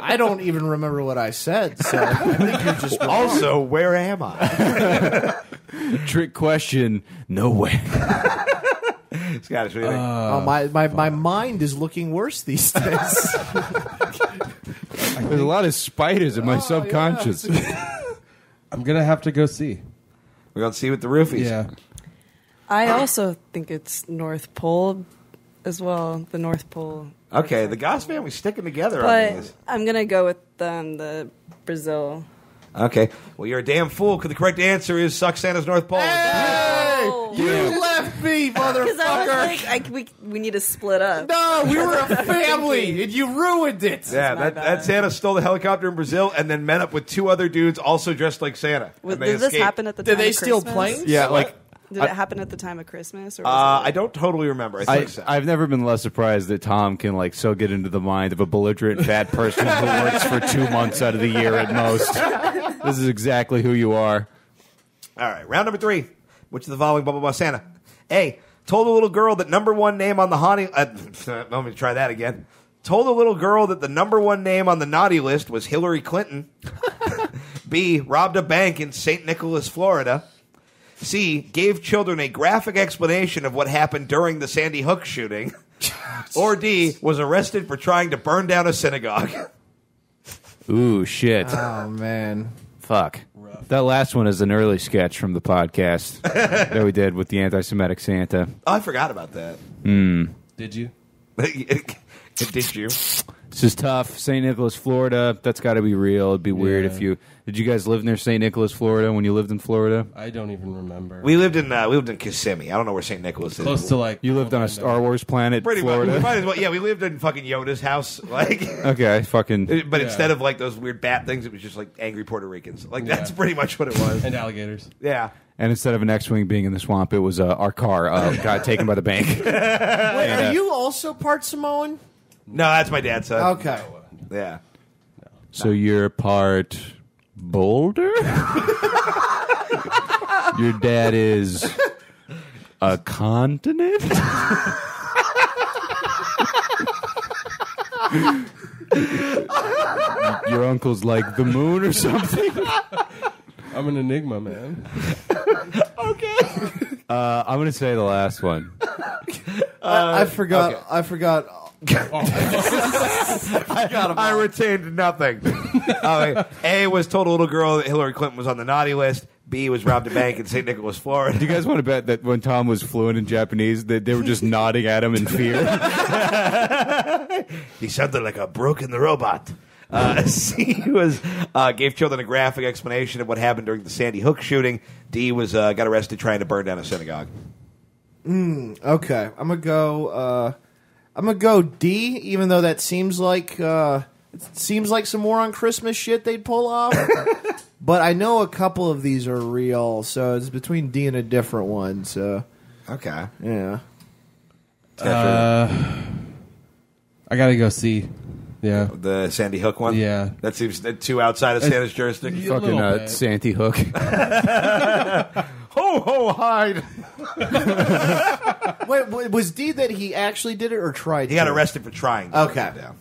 I don't even remember what I said, so I think you're just <laughs> wrong. Also, where am I? <laughs> Trick question, no way. Scottish, what do you think? Oh, my, my, my mind is looking worse these days. There's a lot of spiders in my oh, subconscious. I'm gonna have to go see. We're going to see with the roofies. Yeah. I also think it's North Pole as well. The North Pole. Okay, the Goss family's sticking together on But these. I'm gonna go with um, the Brazil. Okay, well, you're a damn fool because the correct answer is "Suck Santa's North Pole." hey, you left me, <laughs> Because I was motherfucker. like, I, we we need to split up. No, we were a <laughs> family, and you ruined it. Yeah, my that, bad. that Santa stole the helicopter in Brazil and then met up with two other dudes also dressed like Santa. Was, and they did this escaped. happen at the Did time? they of steal Christmas? planes? Yeah, like Did I- it happen at the time of Christmas? Or Uh, was I don't totally remember. I I, think so. I've never been less surprised that Tom can like so get into the mind of a belligerent fat person who works for two months out of the year at most. This is exactly who you are. All right, round number three. Which of the following blah blah blah Santa? A. Told a little girl that number one name on the honey. Uh, <laughs> let me try that again. Told a little girl that the number one name on the naughty list was Hillary Clinton. <laughs> B. Robbed a bank in St. Nicholas, Florida. C. Gave children a graphic explanation of what happened during the Sandy Hook shooting. <laughs> or D. Was arrested for trying to burn down a synagogue. <laughs> Ooh, shit. Oh man. Fuck. That last one is an early sketch from the podcast <laughs> that we did with the anti-Semitic Santa. Oh, I forgot about that. Hmm. Did you? Did you? This is tough. St. Nicholas, Florida. That's got to be real. It'd be weird Yeah. if you. Did you guys live near St. Nicholas, Florida, when you lived in Florida? I don't even remember. We lived in uh, we lived in Kissimmee. I don't know where St. Nicholas is. Close to like You lived on a Star Wars planet, Pretty much. Florida. We might as well. Yeah, we lived in fucking Yoda's house. <laughs> Like, Okay, fucking. but Yeah. instead of like those weird bat things, it was just like angry Puerto Ricans. Like that's Yeah. pretty much what it was. and alligators. yeah. And instead of an X-wing being in the swamp, it was uh, our car uh, got taken by the bank. <laughs> Wait, uh, are you also part Samoan? No, that's my dad's son. Okay. Yeah. so you're part Boulder. <laughs> Your dad is a continent. <laughs> Your uncle's like the moon or something. I'm an enigma, man. Okay. Uh, I'm gonna say the last one. I, I forgot. I forgot. I retained nothing. Uh, a was told a little girl that Hillary Clinton was on the naughty list. B was robbed a bank in St. Nicholas, Florida. Do you guys want to bet that when Tom was fluent in Japanese, that they were just <laughs> nodding at him in fear? <laughs> He sounded like a broken robot. Uh, <laughs> C was uh, gave children a graphic explanation of what happened during the Sandy Hook shooting. D was uh, got arrested trying to burn down a synagogue. Okay, I'm gonna go. I'm gonna go D, even though that seems like uh, it seems like some more on Christmas shit they'd pull off. <laughs> but I know a couple of these are real, so it's between D and a different one. So Okay. yeah, Uh, I gotta go see. Yeah. The Sandy Hook one. Yeah. that seems too outside of Santa's jurisdiction. A Fucking little uh, bit. Santy Hook. <laughs> <laughs> Ho ho hide! <laughs> wait, wait, was D that he actually did it or tried? He got to? arrested for trying. To Okay. burn it down.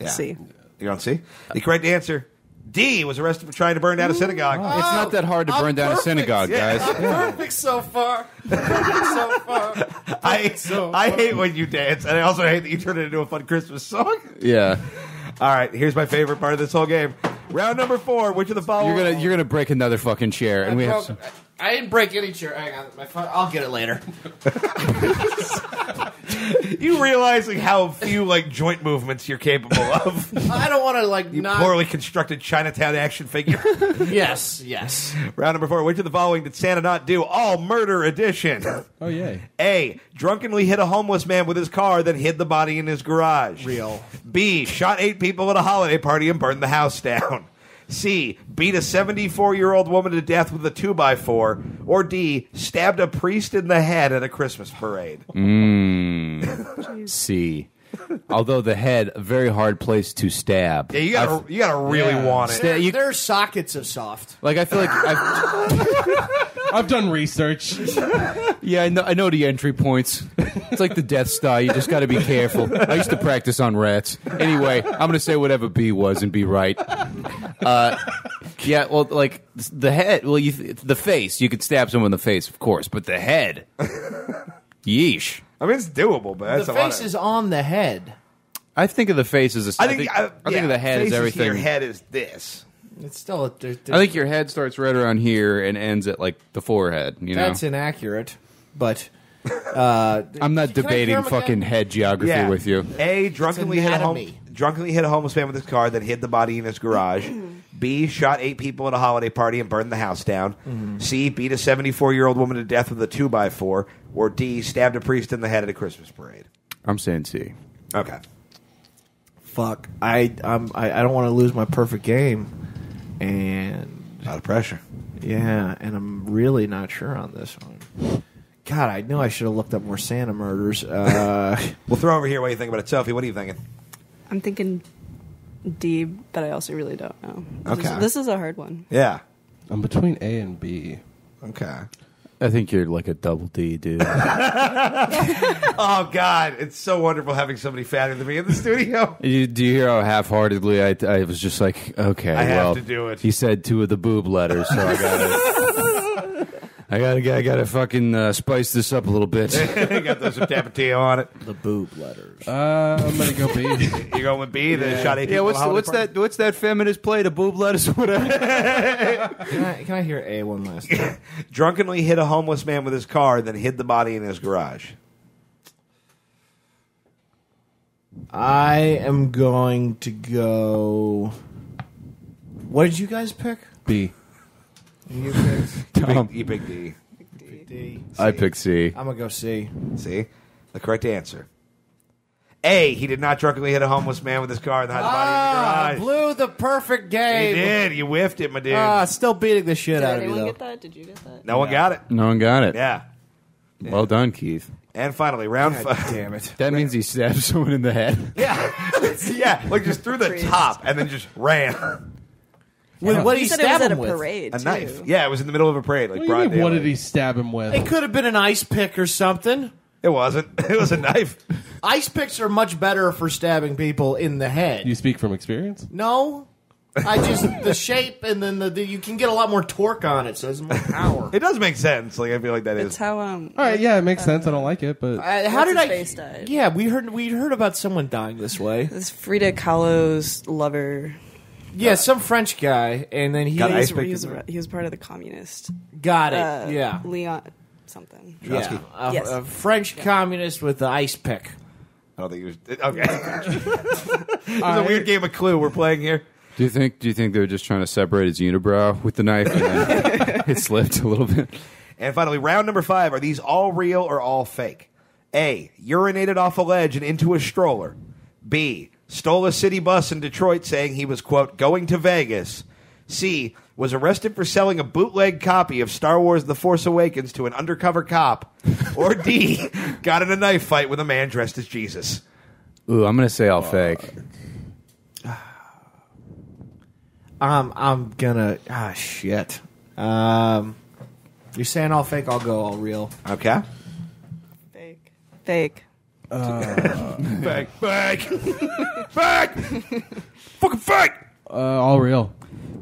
Yeah. See. You don't see the correct answer. D was arrested for trying to burn down a synagogue. It's not that hard to I'm burn down a perfect. synagogue, Yeah. guys. Perfect so far. Perfect so far. <laughs> I So- I hate when you dance, and I also hate that you turn it into a fun Christmas song. Yeah, All right, here's my favorite part of this whole game. Round number four. Which of the following? you're gonna you're gonna break another fucking chair, and we have. Some, I didn't break any chair. Hang on, my phone. I'll get it later. <laughs> <laughs> you realizing how few like joint movements you're capable of? <laughs> I don't want to like You not. poorly constructed Chinatown action figure. <laughs> Yes, yes. Round number four. Which of the following did Santa not do? All murder edition. Oh yay. A. Drunkenly hit a homeless man with his car, then hid the body in his garage. Real. B. Shot eight people at a holiday party and burned the house down. C. Beat a 74 year old woman to death with a 2x4. Or D. Stabbed a priest in the head at a Christmas parade. Hmm. C. <laughs> Although the head, a very hard place to stab. Yeah, you gotta, you gotta really Yeah. want it. Sta- you- Their sockets are soft. like I feel like <laughs> I've, <laughs> I've done research. yeah, I know I know the entry points. It's like the Death Star. You just got to be careful. I used to practice on rats. Anyway, I'm gonna say whatever B was and be right. Uh, yeah, well, like the head. Well, you the face. You could stab someone in the face, of course, but the head. Yeesh. I mean, it's doable, but that's the a lot face of- is on the head. I think of the face as a. I think, I, I, think of the head face as is everything. Your head is this. It's still. A, there, I think your head starts right around here and ends at like the forehead. You know, that's inaccurate, but <laughs> uh, I'm not Can I hear debating him fucking again? head geography with you. A drunkenly hit a home, anatomy. Drunkenly hit a homeless man with his car, then hid the body in his garage. <clears throat> B shot eight people at a holiday party and burned the house down. Mm-hmm. C beat a 74 year old woman to death with a two by four. Or D stabbed a priest in the head at a Christmas parade. I'm saying C. Okay. fuck. I um, I, I don't want to lose my perfect game, and A lot of pressure. yeah, and I'm really not sure on this one. God, I knew I should have looked up more Santa murders. Uh, <laughs> We'll throw over here what you think about it. Sophie, what are you thinking? I'm thinking D, but I also really don't know. This is- Okay. This is a hard one. Yeah. I'm between A and B. Okay. I think you're like a double D, dude. <laughs> <laughs> Oh, God. It's so wonderful having somebody fatter than me in the studio. you, do you hear how half-heartedly I, I was just like, okay, I have well, to do it. He said two of the boob letters, so I gotta, <laughs> I gotta, I gotta fucking uh, spice this up a little bit. <laughs> Got those with Tapatio on it. the boob letters. Uh, I'm gonna go B. <laughs> You're going with B, the shot eight yeah, people what's at holiday what's party? that? What's that feminist play? The boob letters, or whatever. <laughs> Can I, can I hear A one last time? drunkenly hit a homeless man with his car, then hid the body in his garage. I am going to go. What did you guys pick? B. You picked Tom, You pick D. D. I pick C. I'm gonna go C. See? The correct answer. A. He did not drunkenly hit a homeless man with his car and hide the body Ah, in the garage. blew the perfect He game. did. You whiffed it, my dude. Ah, still beating the shit Did out of you anyone though. get that? Did you get that? no one got it. No one got it. Yeah. Well done, Keith. And finally, round God five. damn it. That means he stabbed <laughs> someone in the head. Yeah. <laughs> yeah. Like just through the Priest. top and then just ran. With what he he said it was stabbed at a him with? parade. A too. knife. Yeah, it was in the middle of a parade, like What, do you broad mean, what daylight. did he stab him with? It could have been an ice pick or something. It wasn't. <laughs> It was a knife. Ice picks are much better for stabbing people in the head. You speak from experience. no, I just the shape and then the, the you can get a lot more torque on it, so it's more power. It does make sense. Like I feel like that It's is. how um. All right, yeah, it makes sense. I don't like it, but Uh, how What's did his I? face died? Yeah, we heard we heard about someone dying this way. This Frida Kahlo's lover. Yeah, some French guy, and then he Got He ice was, pick he, was, in there. he was part of the communist. got it. Uh, yeah, Leon something. yeah, a, Yes. a French communist with the ice pick. I don't think it was. Okay. <laughs> it's a weird game of Clue we're playing here. Do you think? Do you think they were just trying to separate his unibrow with the knife, and then <laughs> it slipped a little bit? And finally, round number five: Are these all real or all fake? A. Urinated off a ledge and into a stroller. B. Stole a city bus in Detroit, saying he was quote going to Vegas. C. Was arrested for selling a bootleg copy of Star Wars: The Force Awakens to an undercover cop. Or D. <laughs> Got in a knife fight with a man dressed as Jesus. Ooh, I'm gonna say all fake. <sighs> Um, I'm gonna ah shit. Um, you're saying all fake. I'll go all real. Okay. Fake. Fake. Fake. Fake. Fake. Fucking fake. uh, all real.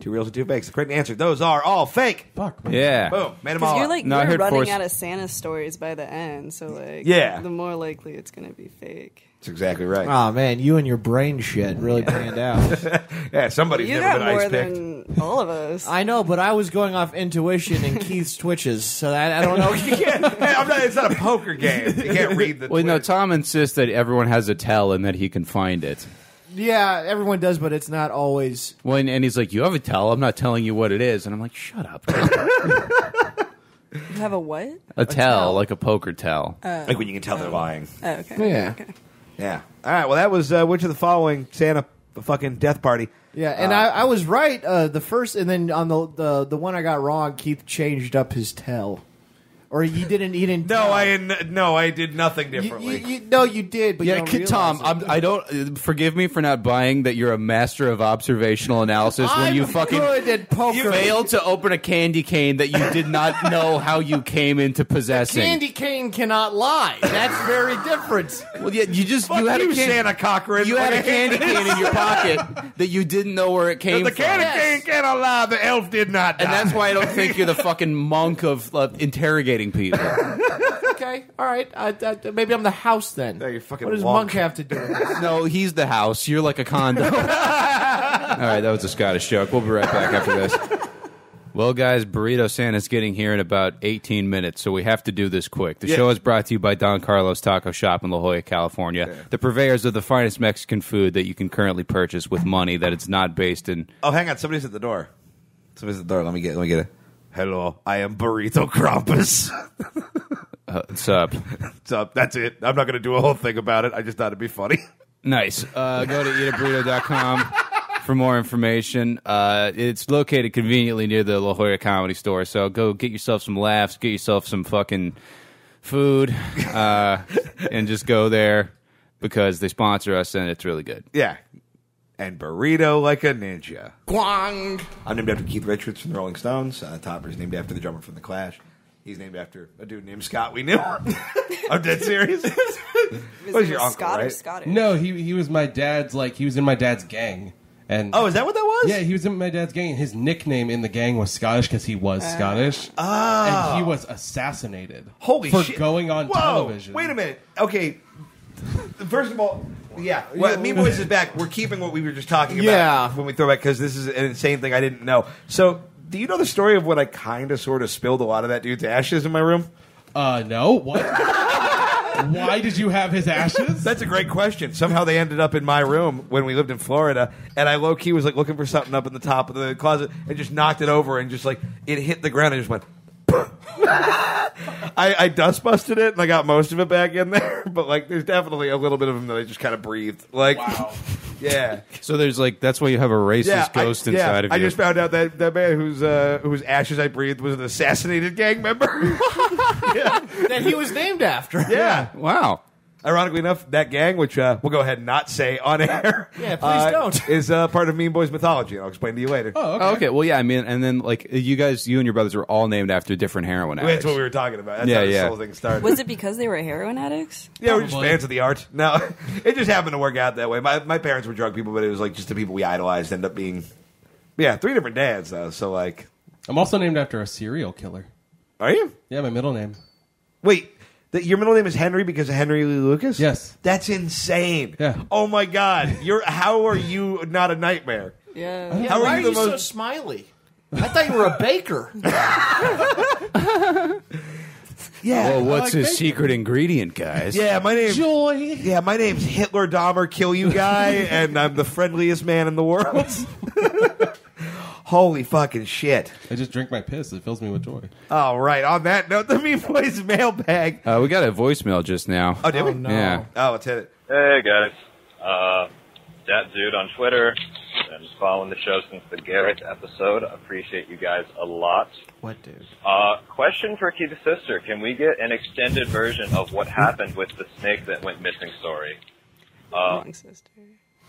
Two reals and two fakes. The correct answer. Those are all fake. Fuck. man. Yeah. Boom. Made them all. you're up. like No, I you're heard running Force- out of Santa stories by the end, so like Yeah. the more likely it's gonna be fake. That's exactly right. Oh man, you and your brain shit really panned out. <laughs> Yeah, somebody's You never got been more ice picked. than all of us. I know, but I was going off intuition and Keith's twitches, so I, I don't know. <laughs> You can't- hey, I'm not, it's not a poker game. You can't read the. Well, no. Twitter. Tom insists that everyone has a tell and that he can find it. yeah, everyone does, but it's not always. Well, and, and he's like, "You have a tell. I'm not telling you what it is." And I'm like, "Shut up." <laughs> You have a what? A tell, like a poker tell. Oh. like when you can tell they're oh. lying. Oh, okay. Yeah. Okay. Yeah. All right. Well, that was uh, which of the following Santa the fucking death party. Yeah, and I, I was right. Uh, the first, and then on the, the the one I got wrong, Keith changed up his tell, or you didn't. He didn't. No, tell. I didn't- no, I did nothing You, differently. you, you, no, you did. But you Yeah, don't kid Tom, it. I'm, I don't. uh, Forgive me for not buying that you're a master of observational analysis when I'm you fucking good at poker. failed to open a candy cane that you did not know how you came into possessing. Candy cane cannot lie. That's very different. Well, yeah, you just Fuck you had you, a can- Santa Cochran. You had a <laughs> candy cane in your pocket that you didn't know where it came from. The from. candy Yes. cane cannot lie. The elf did not die. And that's why I don't <laughs> think you're the fucking monk of uh, interrogating people. <laughs> Okay, all right. I, I, maybe I'm the house then. No, you're fucking What does wonk. monk have to do with this? No, he's the house. You're like a condo. <laughs> All right, that was a Scottish joke. We'll be right back after this. Well, guys, Burrito Santa's getting here in about 18 minutes, so we have to do this quick. The Yeah. show is brought to you by Don Carlos Taco Shop in La Jolla, California, the purveyors of the finest Mexican food that you can currently purchase with money that it's not based in. Oh, hang on. Somebody's at the door. Somebody's at the door. Let me get. Let me get it. Hello, I am Burrito Krampus. <laughs> Uh, what's up? so that's it. I'm not going to do a whole thing about it. I just thought it'd be funny. Nice. Uh, go to eataburrito.com for more information. Uh, it's located conveniently near the La Jolla Comedy Store, so go get yourself some laughs, get yourself some fucking food, uh, and just go there because they sponsor us and it's really good. Yeah. And burrito like a ninja. Guang. I'm named after Keith Richards from the Rolling Stones. Uh, Topper's named after the drummer from the Clash. He's named after a dude named Scott we knew. <laughs> I'm dead serious. Was Who's it your uncle, Scott or right? Scottish? No, he he was my dad's like he was in my dad's gang, and oh, is that what that was? yeah, he was in my dad's gang. and His nickname in the gang was Scottish because he was Scottish, Oh. and he was assassinated. Holy for shit. going on Whoa, television. Wait a minute. Okay. First of all, yeah. <laughs> Well, Mean Boys is back. We're keeping what we were just talking about Yeah. when we throw back because this is an insane thing I didn't know. So, do you know the story of when I kind of sort of spilled a lot of that dude's ashes in my room? Uh, no, what? <laughs> Why did you have his ashes? That's a great question. Somehow they ended up in my room when we lived in Florida, and I low key was like looking for something up in the top of the closet and just knocked it over and just like it hit the ground and just went. <laughs> I, I dust busted it and I got most of it back in there, <laughs> but like there's definitely a little bit of them that I just kind of breathed. Like, <laughs> yeah, So there's like, that's why you have a racist yeah, I- ghost yeah. inside of you. I just found out that that man whose uh, whose ashes I breathed was an assassinated gang member. That he was named after. yeah, wow. Ironically enough, that gang, which uh, we'll go ahead and not say on air, <laughs> Yeah, please uh, don't. <laughs> is uh, part of Mean Boys mythology. and I'll explain to you later. Oh, okay. Oh, okay. Well, yeah. I mean, and then like you guys, you and your brothers were all named after different heroin That's addicts. what we were talking about. That's Yeah, how this yeah. whole thing started. Was it because they were heroin addicts? Yeah, we're just Probably. fans of the art. No, <laughs> it just happened to work out that way. My my parents were drug people, but it was like just the people we idolized end up being, yeah, three different dads though. So like, I'm also named after a serial killer. are you? Yeah, my middle name. Wait, the, your middle name is Henry because of Henry Lee Lucas? Yes. That's insane. Yeah. Oh my God, you're how are you not a nightmare? Yeah. Yeah, How are why you are the you so smiley? I thought you were a baker. <laughs> Yeah. Well, what's like his bacon. secret ingredient, guys? yeah, my name. Joy. Yeah, my name's Hitler Dahmer, kill you guy, and I'm the friendliest man in the world. <laughs> Holy fucking shit! I just drink my piss. It fills me with joy. All right, on that note, the Mean Boys mailbag. Uh, we got a voicemail just now. Oh, did we? no. Yeah. Oh, let's hit it. Hey guys, uh, that dude on Twitter. Been following the show since the Garrett episode. Appreciate you guys a lot. What, dude? Uh, question for Key Keith's sister: Can we get an extended version of what happened with the snake that went missing story? Uh, Wrong sister.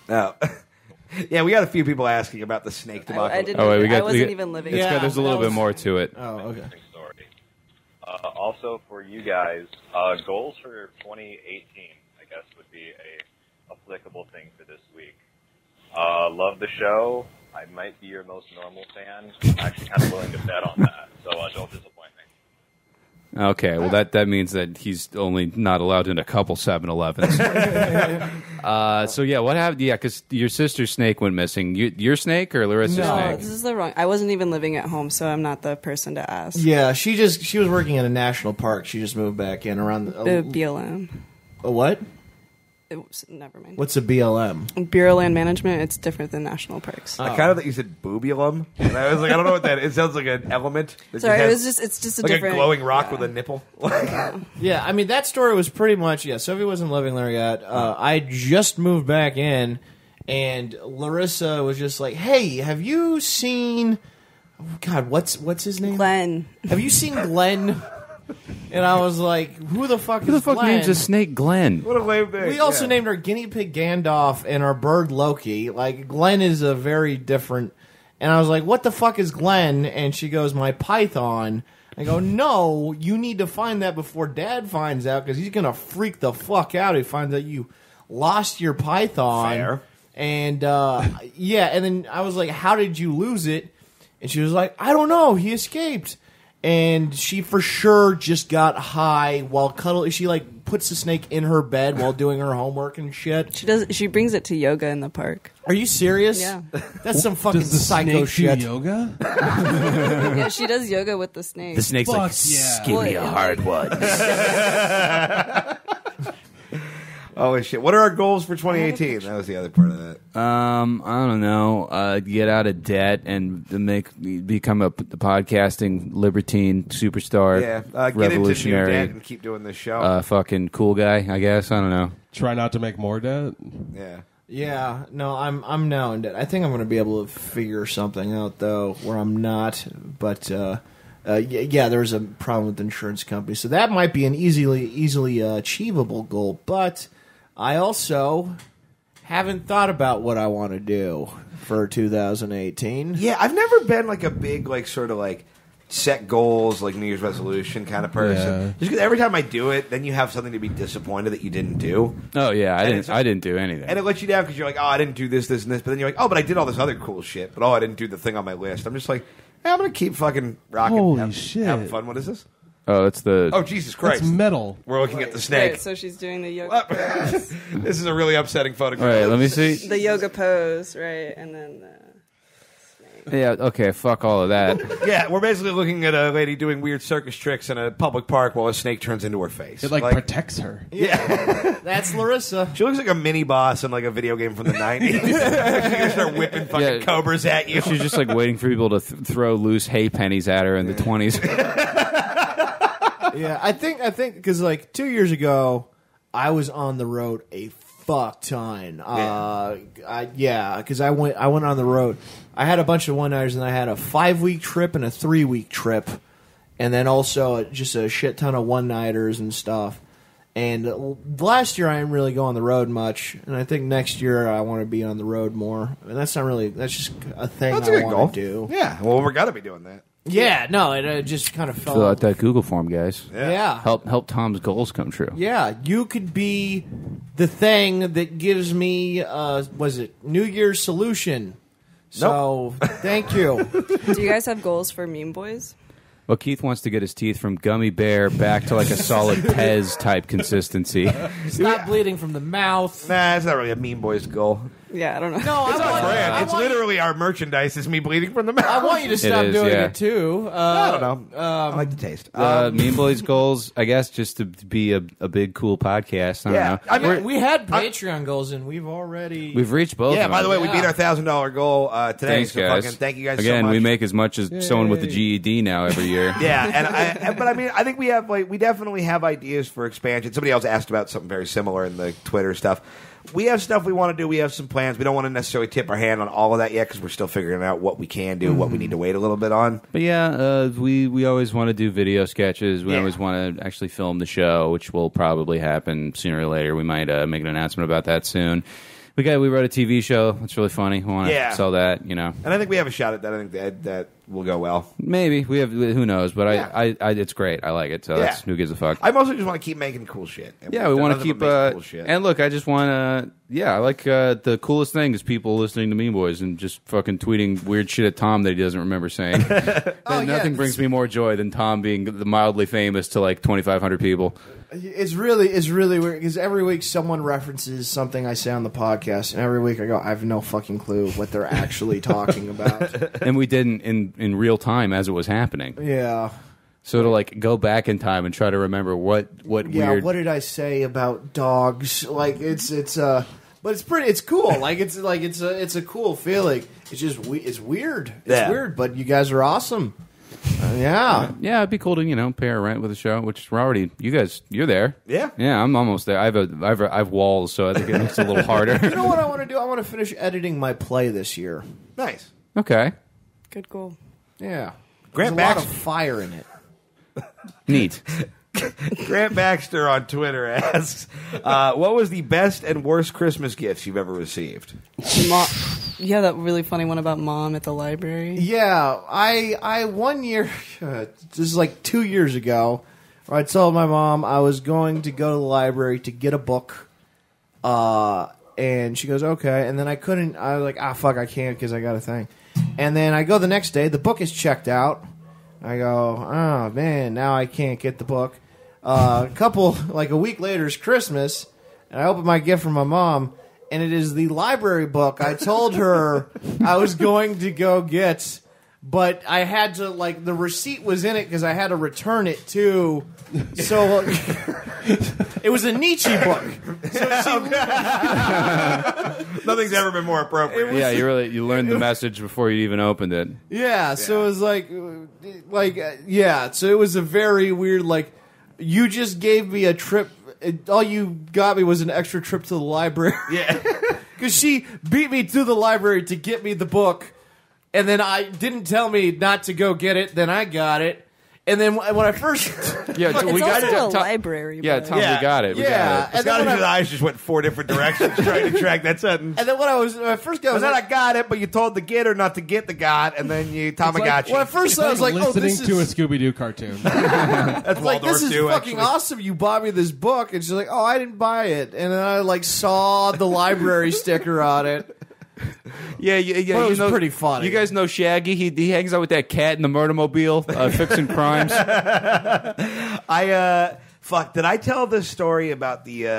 Oh. <laughs> <laughs> yeah, we got a few people asking about the snake I, debacle. I didn't. Oh, wait, we got- I wasn't got- even living. It's Yeah. got, there's a little that bit more to it. Oh, okay. missing story. Uh, also for you guys, uh, goals for 2018, I guess would be a applicable thing for this week. Uh, love the show. I might be your most normal fan. I'm actually kind of willing to bet on that, so uh, don't disappoint me. Okay, well that that means that he's only not allowed in a couple 7-Elevens. <laughs> uh, so yeah, what happened? Yeah, because your sister's snake went missing. You, your snake or Larissa's No. Snake? this is the wrong. I wasn't even living at home, so I'm not the person to ask. Yeah, she just she was working at a national park. She just moved back in around the, The BLM. a what? It was, never mind. What's a BLM? Bureau Land Management? It's different than national parks. I kind of thought you said boobulum, and I was like, I don't know what that. Is. It sounds like an element. that Sorry, has- it was just. It's just a like different a glowing rock yeah. with a nipple. <laughs> Yeah, I mean that story was pretty much yeah. Sophie wasn't living there yet. Uh, I just moved back in, and Larissa was just like, "Hey, have you seen? oh, God, what's what's his name? Glenn. Have you seen Glenn?" <laughs> And I was like, "Who the fuck Who is the fuck Glenn?" names a snake Glenn? what a lame thing. We also Yeah. named our guinea pig Gandalf and our bird Loki. Like Glenn is a very different. And I was like, "What the fuck is Glenn?" And she goes, "My python." I go, <laughs> "No, you need to find that before Dad finds out because he's gonna freak the fuck out. if He finds out you lost your python." Fair. And uh, yeah, and then I was like, "How did you lose it?" And she was like, "I don't know. He escaped." And she for sure just got high while cuddling. She like puts the snake in her bed while doing her homework and shit. She does. She brings it to yoga in the park. Are you serious? Yeah. <laughs> That's some fucking Does the psycho snake do shit. yoga? yeah, she does yoga with the snake. The snake's Fuck like, yeah. give me a hard one. <laughs> <laughs> Holy shit! What are our goals for 2018? That was the other part of that. Um, I don't know. Uh, get out of debt and make become a p- podcasting libertine superstar. Yeah, uh, get into new revolutionary. debt and keep doing this show. uh, fucking cool guy. I guess I don't know. Try not to make more debt. yeah. Yeah, no, I'm I'm now in debt. I think I'm going to be able to figure something out though, where I'm not. But uh, uh, yeah, yeah, there's a problem with the insurance company, so that might be an easily easily uh, achievable goal. But I also haven't thought about what I want to do for 2018. Yeah, I've never been like a big like sort of like set goals like New Year's resolution kind of person. Yeah. Just because every time I do it, then you have something to be disappointed that you didn't do, Oh yeah, I And didn't. it's- I didn't do anything. and it lets you down because you're like, oh, I didn't do this, this, and this. But then you're like, oh, but I did all this other cool shit. But oh, I didn't do the thing on my list. I'm just like, hey, I'm gonna keep fucking rocking. Holy have- shit. having fun. What is this? Oh, it's the. Oh, Jesus That's Christ! metal. We're looking at the snake. Right, so she's doing the yoga. <laughs> pose. this is a really upsetting photograph. All right, let me see. the yoga pose, right, and then the Yeah, okay, fuck all of that. <laughs> Yeah, we're basically looking at a lady doing weird circus tricks in a public park while a snake turns into her face. It like, protects her. Yeah. <laughs> That's Larissa. She looks like a mini boss in like a video game from the nineties. She's gonna start whipping fucking Yeah. cobras at you. She's just like waiting for people to th- throw loose hay pennies at her in the twenties. Yeah, I think I think because like two years ago, I was on the road a fuck ton. Uh, I, yeah, because I went I went on the road. I had a bunch of one nighters, and I had a five week trip and a three week trip, and then also just a shit ton of one nighters and stuff. And uh, last year I didn't really go on the road much, and I think next year I want to be on the road more. And that's not really that's just a thing That's a I want to do. Yeah, well, we're gonna be doing that. Yeah, no, it uh, just kind of fell. Fill out that Google form, guys. yeah. Help help Tom's goals come true. Yeah, you could be the thing that gives me, uh, was it New Year's solution? So, <laughs> thank you. Do you guys have goals for Mean Boys? Well, Keith wants to get his teeth from gummy bear back to like a solid <laughs> Pez type consistency. Stop bleeding from the mouth. Nah, it's not really a Mean Boys goal. Yeah, I don't know. No, <laughs> I want, Brand. I it's want, literally our merchandise. Is me bleeding from the mouth. I want you to stop is, doing yeah. it too. Uh, I don't know. I like the taste. Uh, Um, <laughs> Mean Boys goals, I guess, just to be a, a big cool podcast. I don't Yeah. know. I mean, We're- had Patreon goals and we've already. we've reached both. yeah. of By the way, them. we beat our thousand dollar goal uh, today. Thanks, so guys. fucking thank you guys. so Again, we make as much as someone with the GED now every year. <laughs> Yeah, and I, but I mean, I think we have like we definitely have ideas for expansion. Somebody else asked about something very similar in the Twitter stuff. We have stuff we want to do. We have some plans. We don't want to necessarily tip our hand on all of that yet because we're still figuring out what we can do, what we need to wait a little bit on. But yeah, uh, we we always want to do video sketches. We Yeah. always want to actually film the show, which will probably happen sooner or later. We might uh, make an announcement about that soon. We got we wrote a TV show. It's really funny. We want to Yeah. sell that. You know, And I think we have a shot at that. I think that that will go well. maybe we have. Who knows? But Yeah. I, I, I, it's great. I like it. So Yeah. that's, who gives a fuck? I mostly just want to keep making cool shit. And yeah, we we've want done to nothing keep. but make Uh, cool shit. and look, I just want to. Yeah, I like uh, the coolest thing is people listening to Mean Boys and just fucking tweeting weird shit at Tom that he doesn't remember saying. <laughs> Oh, yeah, nothing brings me more joy than Tom being the mildly famous to like twenty five hundred people. It's really, it's really weird because every week someone references something I say on the podcast, and every week I go, I have no fucking clue what they're actually talking about. <laughs> and we didn't in in real time as it was happening. Yeah. So to like go back in time and try to remember what what yeah, weird. what did I say about dogs? Like it's it's uh but it's pretty it's cool. Like it's like it's a it's a cool feeling. It's just we, it's weird. It's Yeah. weird, but you guys are awesome. Uh, yeah. yeah, it'd be cool to you know pay our rent with a show, which we're already. You guys, you're there. Yeah. yeah, I'm almost there. I have a I have, a, I have walls, so I think it makes it a little harder. <laughs> You know what I want to do? I want to finish editing my play this year. nice. okay, Good goal. Yeah. Grant There's a lot of fire in it. Neat. <laughs> Grant Baxter on Twitter asks, uh, "What was the best and worst Christmas gifts you've ever received?" Mom, yeah, that really funny one about mom at the library. Yeah, I I one year, <laughs> this is like two years ago, where I told my mom I was going to go to the library to get a book, uh, and she goes okay, and then I couldn't. I was like ah fuck I can't because I got a thing, and then I go the next day. The book is checked out. I go oh man now I can't get the book. Uh, a couple <laughs> like a week later is Christmas, and I open my gift from my mom. And it is the library book I told her I was going to go get, but I had to like the receipt was in it because I had to return it too. So <laughs> it was a Nietzsche book. So she, <laughs> <laughs> Nothing's ever been more appropriate. Yeah, you really you learned the message before you even opened it. yeah, so it was like, like uh, yeah. So it was a very weird like. You just gave me a trip. It, all you got me was an extra trip to the library. Yeah. because she beat me to the library to get me the book, and then I didn't tell me not to go get it. Then I got it, and then when I first, <laughs> Yeah, <laughs> It's we got it. a Tom- library. Yeah, book. Tom, Yeah. we got it. We Yeah, got it. and then, I, eyes just went four different directions trying to track that sentence. and then when I was when I first got, I was then like, I got it, but you told the getter not to get the got, and then you Tamagotchi. well, at first I was like, oh, listening this to a. Scooby Doo cartoon. <laughs> That's Like this is too, fucking actually. awesome! You bought me this book, and she's like, "Oh, I didn't buy it." And then I like saw the library sticker on it. <laughs> Yeah, yeah, yeah. Well, it you was know- pretty funny. You guys know Shaggy? He he hangs out with that cat in the murder mobile, uh, <laughs> fixing crimes. I uh fuck. Did I tell this story about the uh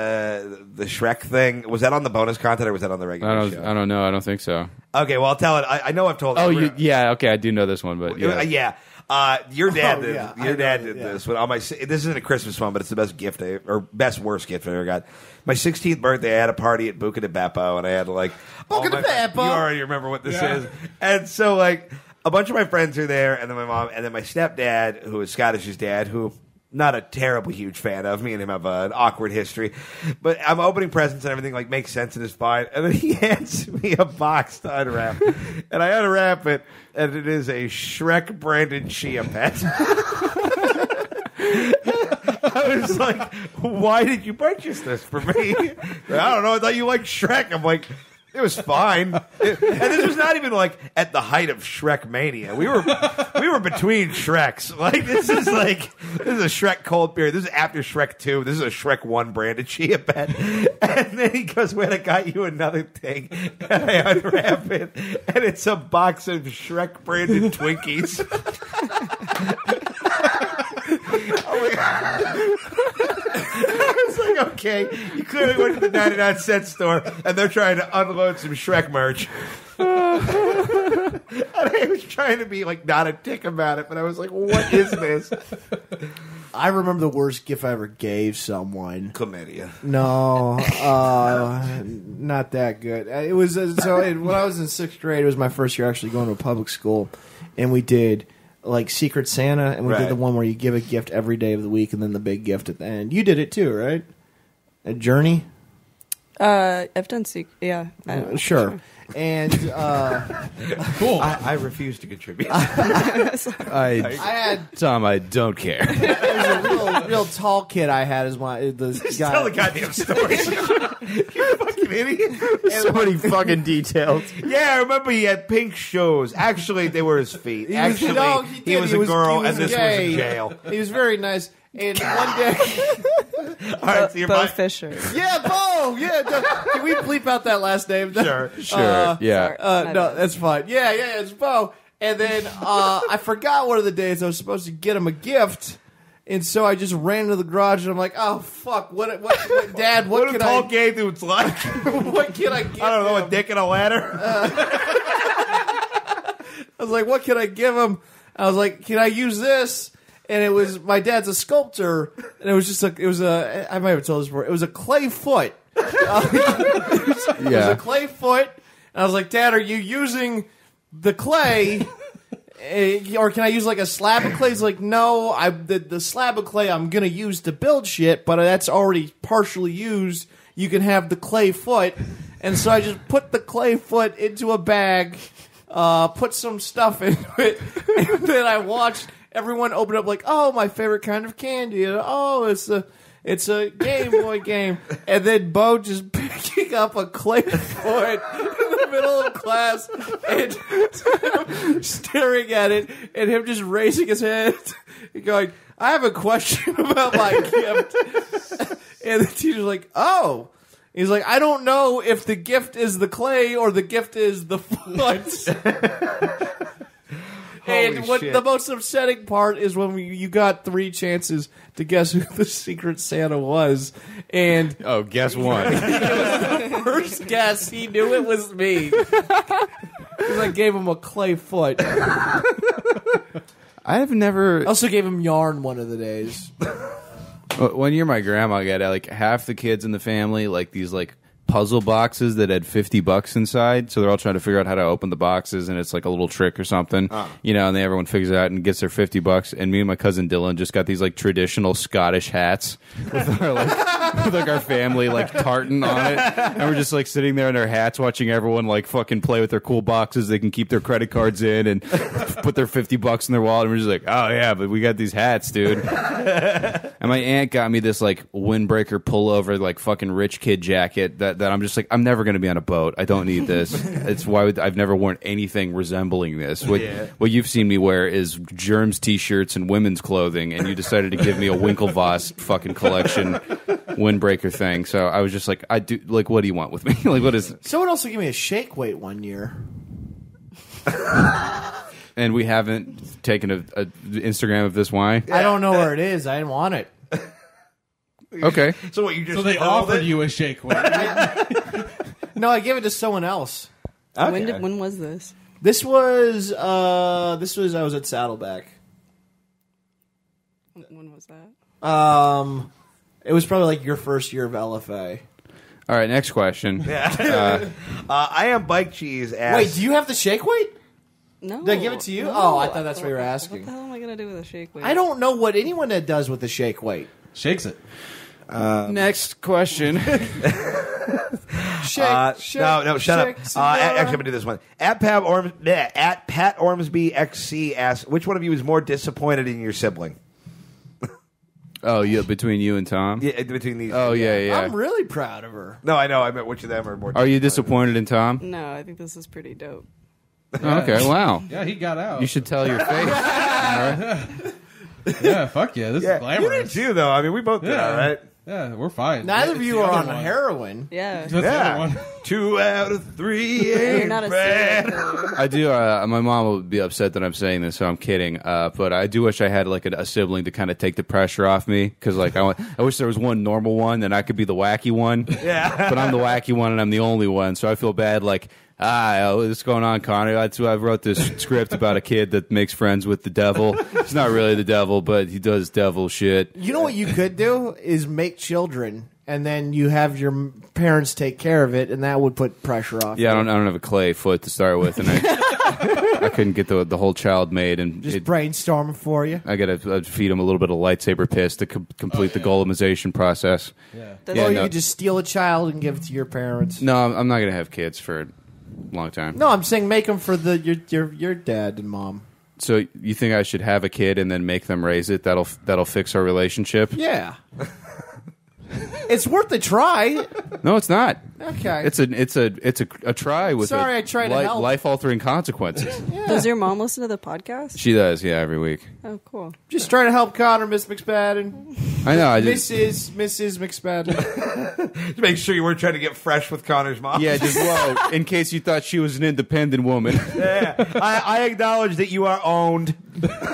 the Shrek thing? Was that on the bonus content or was that on the I regular don't show? I don't know. I don't think so. Okay, well I'll tell it. I, I know I've told. Oh, you, yeah. Okay, I do know this one, but Yeah. yeah. Yeah. Uh, your dad Oh, did. yeah, your know dad it, did yeah. this. When on my this isn't a Christmas one, but it's the best gift I, or best worst gift I ever got. My 16th birthday, I had a party at Buca di Beppo, and I had like Buca di Beppo. You already remember what this is, and so like a bunch of my friends are there, and then my mom, and then my stepdad, who is Scottish's dad, who. Not a terribly huge fan of me and him have uh, an awkward history, but I'm opening presents and everything like makes sense and is fine. And then he <laughs> hands me a box to unwrap, <laughs> and I unwrap it, and it is a Shrek branded Chia pet. <laughs> I was like, why did you purchase this for me? I don't know. I thought you liked Shrek. I'm like, it was fine. It- and this was not even like at the height of Shrek mania. We were we were between Shreks. <laughs> Like this is like this is a Shrek cold beer. This is after Shrek two. This is a Shrek one branded chia pet. And then he goes, "Wait, I got you another thing." And I unwrap it, and it's a box of Shrek branded Twinkies. I was like, okay, you clearly went to the 99 cent store and they're trying to unload some Shrek merch. <laughs> and I was trying to be like not a dick about it, but I was like, what is this? I remember the worst gift I ever gave someone. Chlamydia. No, uh, not that good. Uh, It was uh, so it, when I was in sixth grade. It was my first year actually going to a public school, and we did like Secret Santa, and we Right. did the one where you give a gift every day of the week, and then the big gift at the end. You did it too, right? A journey, Uh, I've done sec- yeah. I don't know. sure. And uh, <laughs> I, I refuse to contribute. <laughs> I, I had Tom, I don't care. <laughs> there was a real, real tall kid I had as my the guy. Tell the goddamn story. you fucking idiot. so many fucking details. Yeah, I remember he had pink shoes. Actually, they were his feet. He was- Actually, no, he, did. was a girl he and this was in jail. He was very nice. And one day, All right, so you're Bo buying- Fisher. <laughs> yeah, Bo, yeah. no, Can we bleep out that last name? Sure, Sure. Uh, yeah. Uh, no, bad. that's fine. Yeah, yeah, it's Bo. And then uh, I forgot one of the days I was supposed to get him a gift. And so I just ran to the garage and I'm like, oh fuck, what, what, what Dad, what, What do can tall I, gay dudes like? what can I give I don't know, him? a dick and a ladder. <laughs> I was like, what can I give him? I was like, can I use this? And it was my dad's a sculptor, and it was just a, it was a, I might have told this before. It was a clay foot. <laughs> It was Yeah. a clay foot. And I was like, Dad, are you using the clay? Eh, or can I use like a slab of clay? He's like, no, I the, the slab of clay I'm gonna use to build shit, but that's already partially used. You can have the clay foot, and so I just put the clay foot into a bag, uh, put some stuff <laughs> into it, and then I watched everyone opened up like, oh, my favorite kind of candy, and oh, it's a it's a Game Boy <laughs> game, and then Bo just <laughs> picking up a clay foot <laughs> in the middle of class and staring at it, and him just raising his hand and going, "I have a question about my gift," and the teacher's like, "Oh." He's like, I don't know if the gift is the clay or the gift is the foot. And Holy what shit. the most upsetting part is when we, you got three chances to guess who the secret Santa was, and Oh, guess <laughs> one. first guess he knew it was me because I gave him a clay foot. <laughs> I I have never. also gave him yarn one of the days. <laughs> One year, my grandma got like half the kids in the family like these like puzzle boxes that had fifty bucks inside. So they're all trying to figure out how to open the boxes, and it's like a little trick or something, ah. you know. And then everyone figures it out and gets their fifty bucks. And me and my cousin Dylan just got these like traditional Scottish hats <laughs> with our like with like our family like tartan on it, and we're just like sitting there in our hats watching everyone like fucking play with their cool boxes. They can keep their credit cards in and <laughs> put their fifty bucks in their wallet. And we're just like, oh yeah, but we got these hats, dude. <laughs> And my aunt got me this like windbreaker pullover, like fucking rich kid jacket that, that I'm just like, I'm never going to be on a boat. I don't need this. <laughs> it's why would, I've never worn anything resembling this. What, what you've seen me wear is germs t-shirts and women's clothing, and you decided to give me a Winklevoss fucking collection windbreaker thing. So I was just like, I do like, what do you want with me? <laughs> like, what is? Someone also gave me a shake weight one year. And we haven't taken a, a Instagram of this. Why? I don't know where it is. I didn't want it. <laughs> Okay. So what you just So they hurled offered it? you a shake weight. <laughs> No, I gave it to someone else. When did when was this? This was uh this was I was at Saddleback. When was that? Um it was probably like your first year of LFA. All right. Next question. <laughs> Uh, I am bike cheese. Ass. Wait, do you have the shake weight? No. Did I give it to you? No. Oh, I thought that's what you were asking. What the hell am I gonna do with a shake weight? I don't know what anyone that does with the shake weight. Shakes it. Next question. <laughs> Shake, Uh, shake, no, no, shut shake, up. Uh, actually, I'm gonna do this one. At Pat Orms, bleh, at Pat Ormsby XC asks, which one of you is more disappointed in your sibling? <laughs> Oh, yeah, between you and Tom. Yeah, between these. Oh yeah, yeah. I'm really proud of her. No, I know. I meant which of them are more. Are you disappointed in Tom? No, I think this is pretty dope. Oh, <laughs> okay, wow. Yeah, he got out. You should tell your face. All right. yeah, fuck yeah. This Yeah, is you did too, though. I mean, we both did Yeah. all right. Yeah, we're fine. Neither It's of you the are other on one. heroin. Yeah. That's the Yeah. other one. <laughs> Two out of three <laughs> You're ain't not a bad. serial killer. I do. Uh, my mom would be upset that I'm saying this, so I'm kidding. Uh, but I do wish I had like a, a sibling to kind of take the pressure off me, because like I, want, I wish there was one normal one, and I could be the wacky one. Yeah. but I'm the wacky one, and I'm the only one, so I feel bad. Like, ah, oh, what's going on, Connor? That's why I wrote this <laughs> script about a kid that makes friends with the devil. He's not really the devil, but he does devil shit. You know what you could do is make children, and then you have your parents take care of it, and that would put pressure off. Yeah, I don't. I don't have a clay foot to start with, and I, <laughs> I couldn't get the the whole child made, and Just it- brainstorm for you. I gotta uh, feed him a little bit of lightsaber piss to com- complete the golemization process. Yeah. That's Yeah, or you no. could just steal a child and give it to your parents. No, I'm, I'm not gonna have kids for a long time. No, I'm saying make them for the your your your dad and mom. So you think I should have a kid and then make them raise it? That'll that'll fix our relationship? Yeah. <laughs> it's worth a try. No, it's not. Okay. It's a it's a it's a, a try with Sorry, a I tried to help. life altering consequences. <laughs> Does your mom listen to the podcast? she does, yeah, every week. Oh, cool. just trying to help Connor, Miss McSpadden. I know. I just, Mrs. Mrs. McSpadden. <laughs> Just make sure you weren't trying to get fresh with Connor's mom. yeah, just whoa. In case you thought she was an independent woman. <laughs> yeah. I, I acknowledge that you are owned.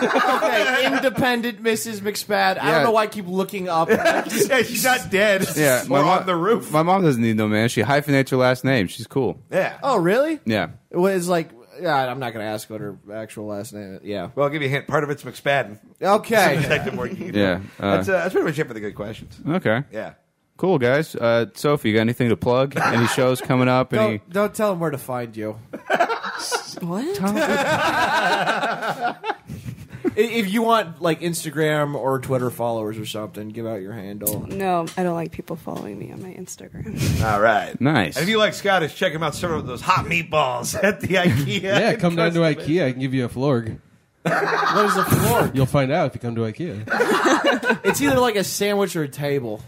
Okay, independent Mrs. McSpad. I Yeah. don't know why I keep looking up. <laughs> yeah, she's not dead. yeah, Or mom, on the roof. My mom doesn't need no man. She hyphenates her last name. She's cool. yeah. oh, really? Yeah. It was like, yeah, I'm not going to ask what her actual last name is. Yeah. Well, I'll give you a hint. Part of it's McSpadden. Okay. Detective Morgan. Yeah, uh, that's, uh, that's pretty much it for the good questions. Okay. Yeah. Cool, guys. Uh, Sophie, you got anything to plug? Any <laughs> shows coming up? Any? don't, don't tell him where to find you. <laughs> What? I- If you want like Instagram or Twitter followers or something, give out your handle. No, I don't like people following me on my Instagram. <laughs> All right. Nice. And if you like Scottish, check him out. Some of those hot meatballs <laughs> at the IKEA. Yeah, come down to IKEA. I can give you a florg. <laughs> What is a floor? You'll find out if you come to IKEA. it's either like a sandwich or a table.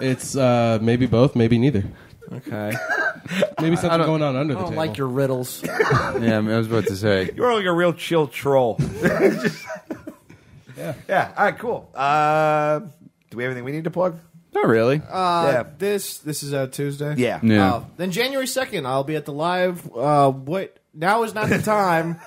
It's uh, maybe both, maybe neither. Okay. <laughs> Maybe something going on under I the don't table. like your riddles. <laughs> Yeah, I, mean, I was about to say. <laughs> You're like a real chill troll. Yeah. Yeah. All right. Cool. Uh, do we have anything we need to plug? Not really. Uh, Yeah. This this is a Tuesday. Yeah. yeah. Uh, then January second, I'll be at the live. Uh, what? Now is not the time.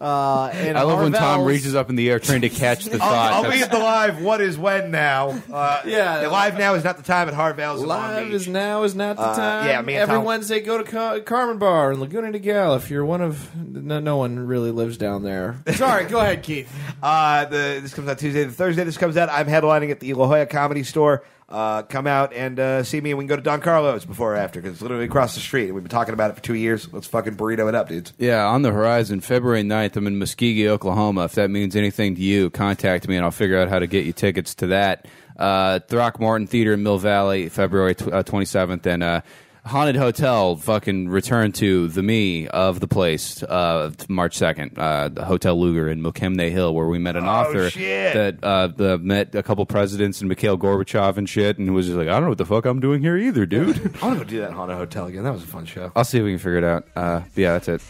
Uh, in I love when Tom reaches up in the air trying to catch the <laughs> thought. I'll, I'll be That's- at the live. What is when now? Uh, Yeah. the live now is not the time at Harvelle's. Live is now is not the Uh, time. yeah, me and Every Tom- Wednesday, go to Car- Carmen Bar in Laguna Niguel. If you're one of no, no one really lives down there. <laughs> Sorry, go ahead, Keith. <laughs> Uh, the, this comes out Tuesday. The Thursday this comes out, I'm headlining at the La Jolla Comedy Store. Uh, come out and uh, see me, and we can go to Don Carlos before or after because it's literally across the street. We've been talking about it for two years. Let's fucking burrito it up, dudes. yeah, on the horizon, February 9th, I'm in Muskogee, Oklahoma. If that means anything to you, contact me and I'll figure out how to get you tickets to that. Uh, Throckmorton Theater in Mill Valley, February tw- uh, 27th. And uh, Haunted Hotel, fucking return to the me of the place, uh, March 2nd. Uh, the Hotel Leger in Mokelumne Hill, where we met an author shit. that uh, the, met a couple presidents and Mikhail Gorbachev and shit, and was just like, I don't know what the fuck I'm doing here either, dude. I want to go do that Haunted Hotel again. That was a fun show. I'll see if we can figure it out. Uh, but yeah, that's it.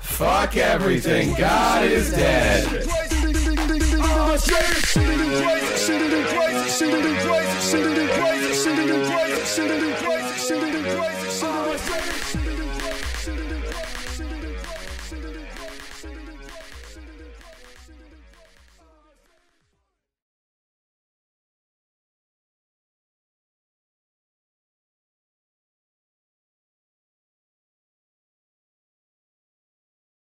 Fuck everything. God is dead. Crazy,